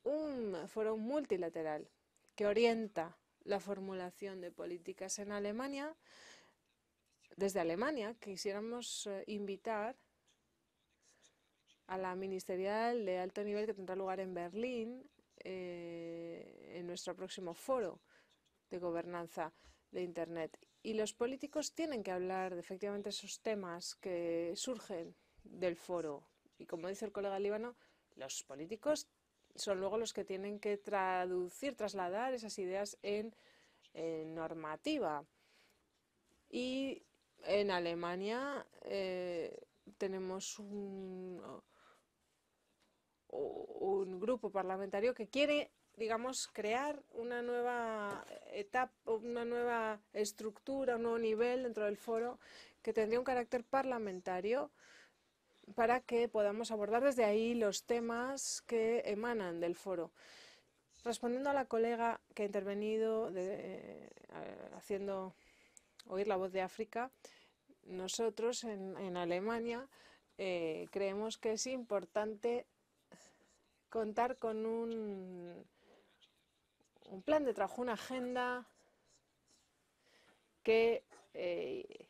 un foro multilateral que orienta la formulación de políticas en Alemania. Desde Alemania quisiéramos eh, invitar a la ministerial de alto nivel que tendrá lugar en Berlín eh, en nuestro próximo foro de gobernanza de Internet. Y los políticos tienen que hablar de efectivamente esos temas que surgen del foro. Y como dice el colega Líbano, los políticos son luego los que tienen que traducir, trasladar esas ideas en, normativa. Y en Alemania eh, tenemos un, un grupo parlamentario que quiere digamos, crear una nueva etapa, una nueva estructura, un nuevo nivel dentro del foro que tendría un carácter parlamentario para que podamos abordar desde ahí los temas que emanan del foro. Respondiendo a la colega que ha intervenido eh, haciendo oír la voz de África, nosotros en, Alemania eh, creemos que es importante contar con un plan de trabajo, una agenda que eh,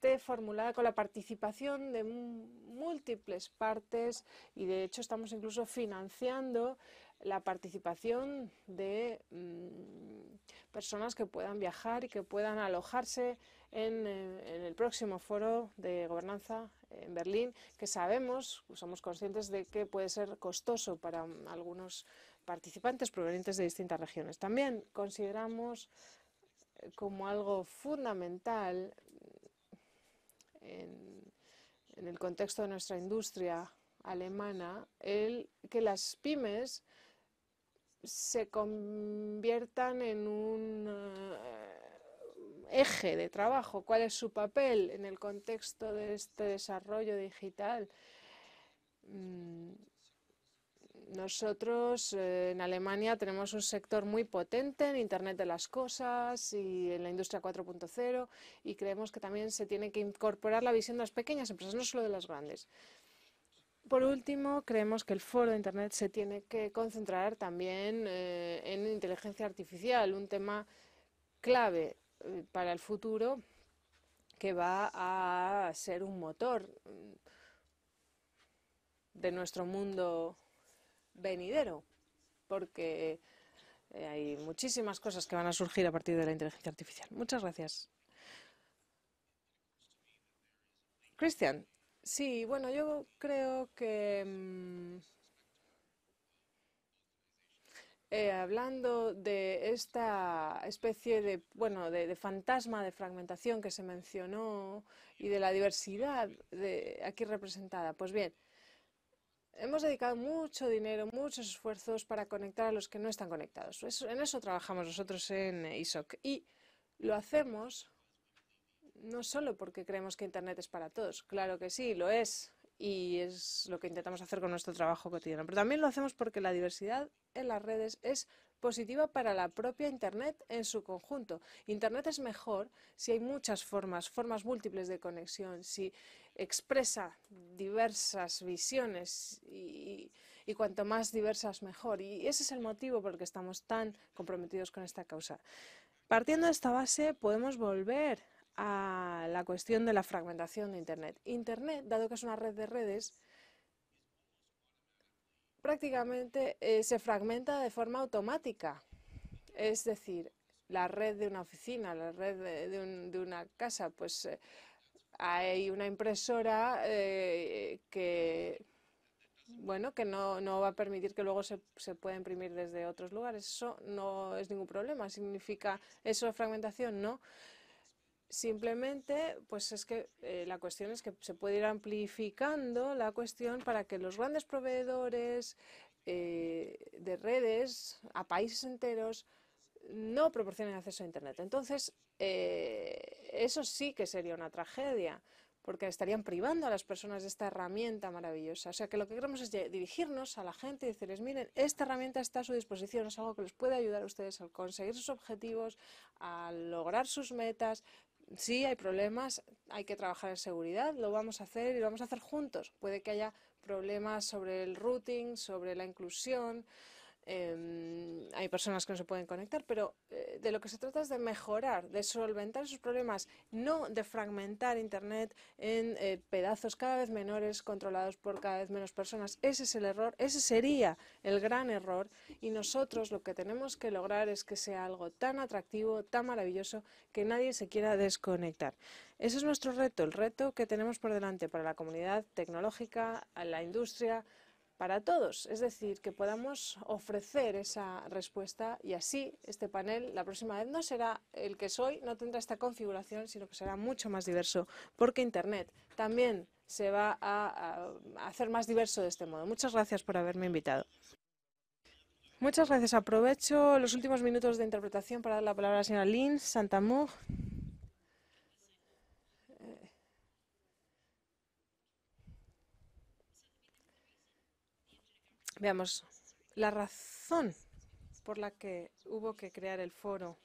esté formulada con la participación de múltiples partes y de hecho estamos incluso financiando la participación de mm, personas que puedan viajar y que puedan alojarse en, eh, en, el próximo foro de gobernanza en Berlín, que sabemos, somos conscientes de que puede ser costoso para algunos participantes provenientes de distintas regiones. También consideramos eh, como algo fundamental en, el contexto de nuestra industria alemana el que las pymes se conviertan en un eh, eje de trabajo. ¿Cuál es su papel en el contexto de este desarrollo digital? Mm, nosotros eh, en Alemania tenemos un sector muy potente en Internet de las Cosas y en la industria 4.0 y creemos que también se tiene que incorporar la visión de las pequeñas empresas, no solo de las grandes. Por último, creemos que el foro de Internet se tiene que concentrar también eh, en inteligencia artificial, un tema clave eh, para el futuro que va a ser un motor de nuestro mundo venidero, porque eh, hay muchísimas cosas que van a surgir a partir de la inteligencia artificial. Muchas gracias. Cristian, sí, bueno, yo creo que mm, eh, hablando de esta especie de, bueno, de, fantasma de fragmentación que se mencionó y de la diversidad aquí representada. Pues bien, hemos dedicado mucho dinero, muchos esfuerzos para conectar a los que no están conectados. en eso trabajamos nosotros en ISOC y lo hacemos no solo porque creemos que Internet es para todos, claro que sí, lo es, y es lo que intentamos hacer con nuestro trabajo cotidiano. Pero también lo hacemos porque la diversidad en las redes es positiva para la propia Internet en su conjunto. Internet es mejor si hay muchas formas, formas múltiples de conexión, si expresa diversas visiones y, cuanto más diversas mejor. Y ese es el motivo por el que estamos tan comprometidos con esta causa. Partiendo de esta base, podemos volver a la cuestión de la fragmentación de Internet. Internet, dado que es una red de redes, prácticamente eh, se fragmenta de forma automática. Es decir, la red de una oficina, la red de, una casa, pues eh, hay una impresora eh, que bueno, que no, no, va a permitir que luego se, se, pueda imprimir desde otros lugares. Eso no es ningún problema. ¿Significa eso fragmentación? No. Simplemente, pues es que eh, la cuestión es que se puede ir amplificando la cuestión para que los grandes proveedores eh, de redes a países enteros no proporcionen acceso a Internet. Entonces, eh, eso sí que sería una tragedia, porque estarían privando a las personas de esta herramienta maravillosa. O sea que lo que queremos es dirigirnos a la gente y decirles, miren, esta herramienta está a su disposición, es algo que les puede ayudar a ustedes a conseguir sus objetivos, a lograr sus metas, sí hay problemas, hay que trabajar en seguridad, lo vamos a hacer y lo vamos a hacer juntos. Puede que haya problemas sobre el routing, sobre la inclusión, Em, hay personas que no se pueden conectar, pero eh, de lo que se trata es de mejorar, de solventar esos problemas, no de fragmentar Internet en eh, pedazos cada vez menores, controlados por cada vez menos personas. Ese es el error, ese sería el gran error y nosotros lo que tenemos que lograr es que sea algo tan atractivo, tan maravilloso, que nadie se quiera desconectar. Ese es nuestro reto, el reto que tenemos por delante para la comunidad tecnológica, la industria, para todos, es decir, que podamos ofrecer esa respuesta y así este panel la próxima vez no será el que soy, no tendrá esta configuración, sino que será mucho más diverso, porque Internet también se va a, hacer más diverso de este modo. Muchas gracias por haberme invitado. Muchas gracias. Aprovecho los últimos minutos de interpretación para dar la palabra a la señora Lynn Santamur. Veamos, la razón por la que hubo que crear el foro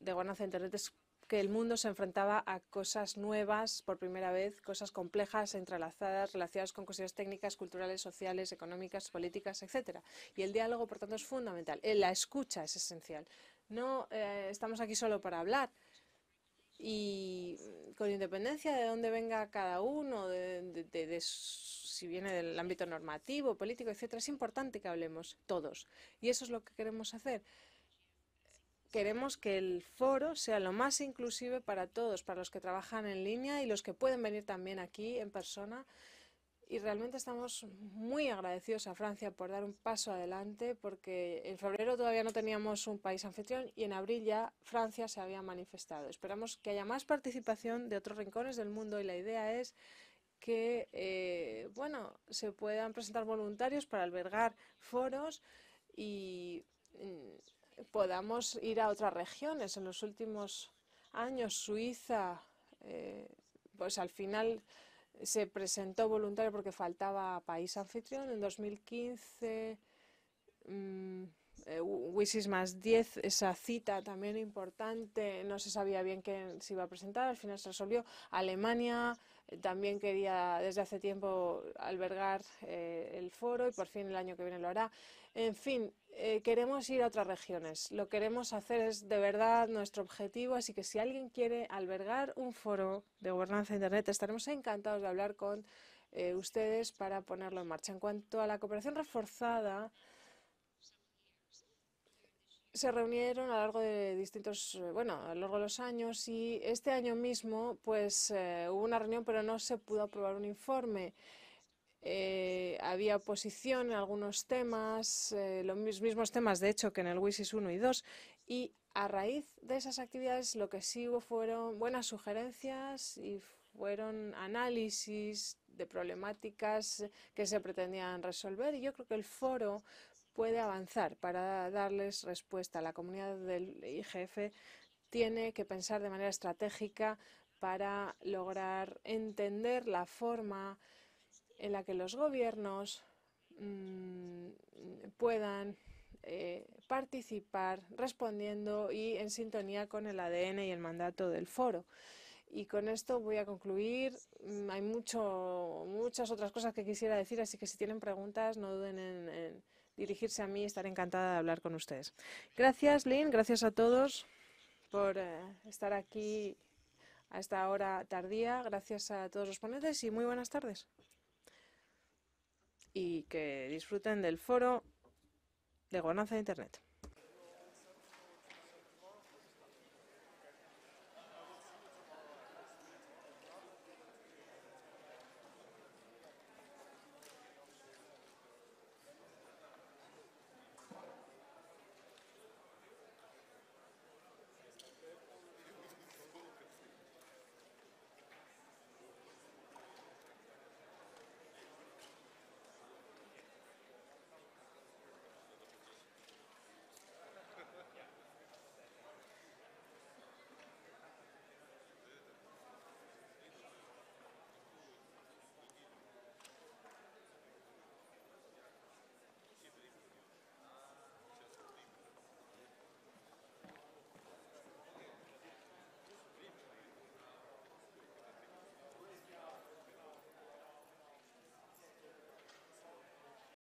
de gobernanza de Internet es que el mundo se enfrentaba a cosas nuevas por primera vez, cosas complejas, entrelazadas, relacionadas con cuestiones técnicas, culturales, sociales, económicas, políticas, etcétera. Y el diálogo, por tanto, es fundamental. Eh, la escucha es esencial. No eh, estamos aquí solo para hablar. Y con independencia de dónde venga cada uno, de, de, si viene del ámbito normativo, político, etcétera, es importante que hablemos todos. Y eso es lo que queremos hacer. Queremos que el foro sea lo más inclusive para todos, para los que trabajan en línea y los que pueden venir también aquí en persona. Y realmente estamos muy agradecidos a Francia por dar un paso adelante, porque en febrero todavía no teníamos un país anfitrión y en abril ya Francia se había manifestado. Esperamos que haya más participación de otros rincones del mundo y la idea es que eh, bueno, se puedan presentar voluntarios para albergar foros y mm, podamos ir a otras regiones. En los últimos años, Suiza, eh, pues al final se presentó voluntario porque faltaba país anfitrión. En 2015, mmm, WISIS más 10, esa cita también importante, no se sabía bien quién se iba a presentar, al final se resolvió. Alemania, también quería desde hace tiempo albergar eh, el foro y por fin el año que viene lo hará. En fin, eh, queremos ir a otras regiones. Lo queremos hacer es de verdad nuestro objetivo, así que si alguien quiere albergar un foro de gobernanza de Internet, estaremos encantados de hablar con eh, ustedes para ponerlo en marcha. En cuanto a la cooperación reforzada, se reunieron a lo largo de distintos, eh, bueno, a lo largo de los años y este año mismo, pues hubo una reunión, pero no se pudo aprobar un informe. Eh, había oposición en algunos temas, eh, los mismos temas de hecho que en el WISIS 1 y 2, y a raíz de esas actividades lo que sí hubo fueron buenas sugerencias y fueron análisis de problemáticas que se pretendían resolver y yo creo que el foro puede avanzar para darles respuesta. La comunidad del IGF tiene que pensar de manera estratégica para lograr entender la forma en la que los gobiernos mm, puedan eh, participar respondiendo y en sintonía con el ADN y el mandato del foro. Y con esto voy a concluir. Mm, hay mucho, muchas otras cosas que quisiera decir, así que si tienen preguntas no duden en, dirigirse a mí. Estaré encantada de hablar con ustedes. Gracias, Lynn. Gracias a todos por eh, estar aquí a esta hora tardía. Gracias a todos los ponentes y muy buenas tardes y que disfruten del foro de gobernanza de Internet.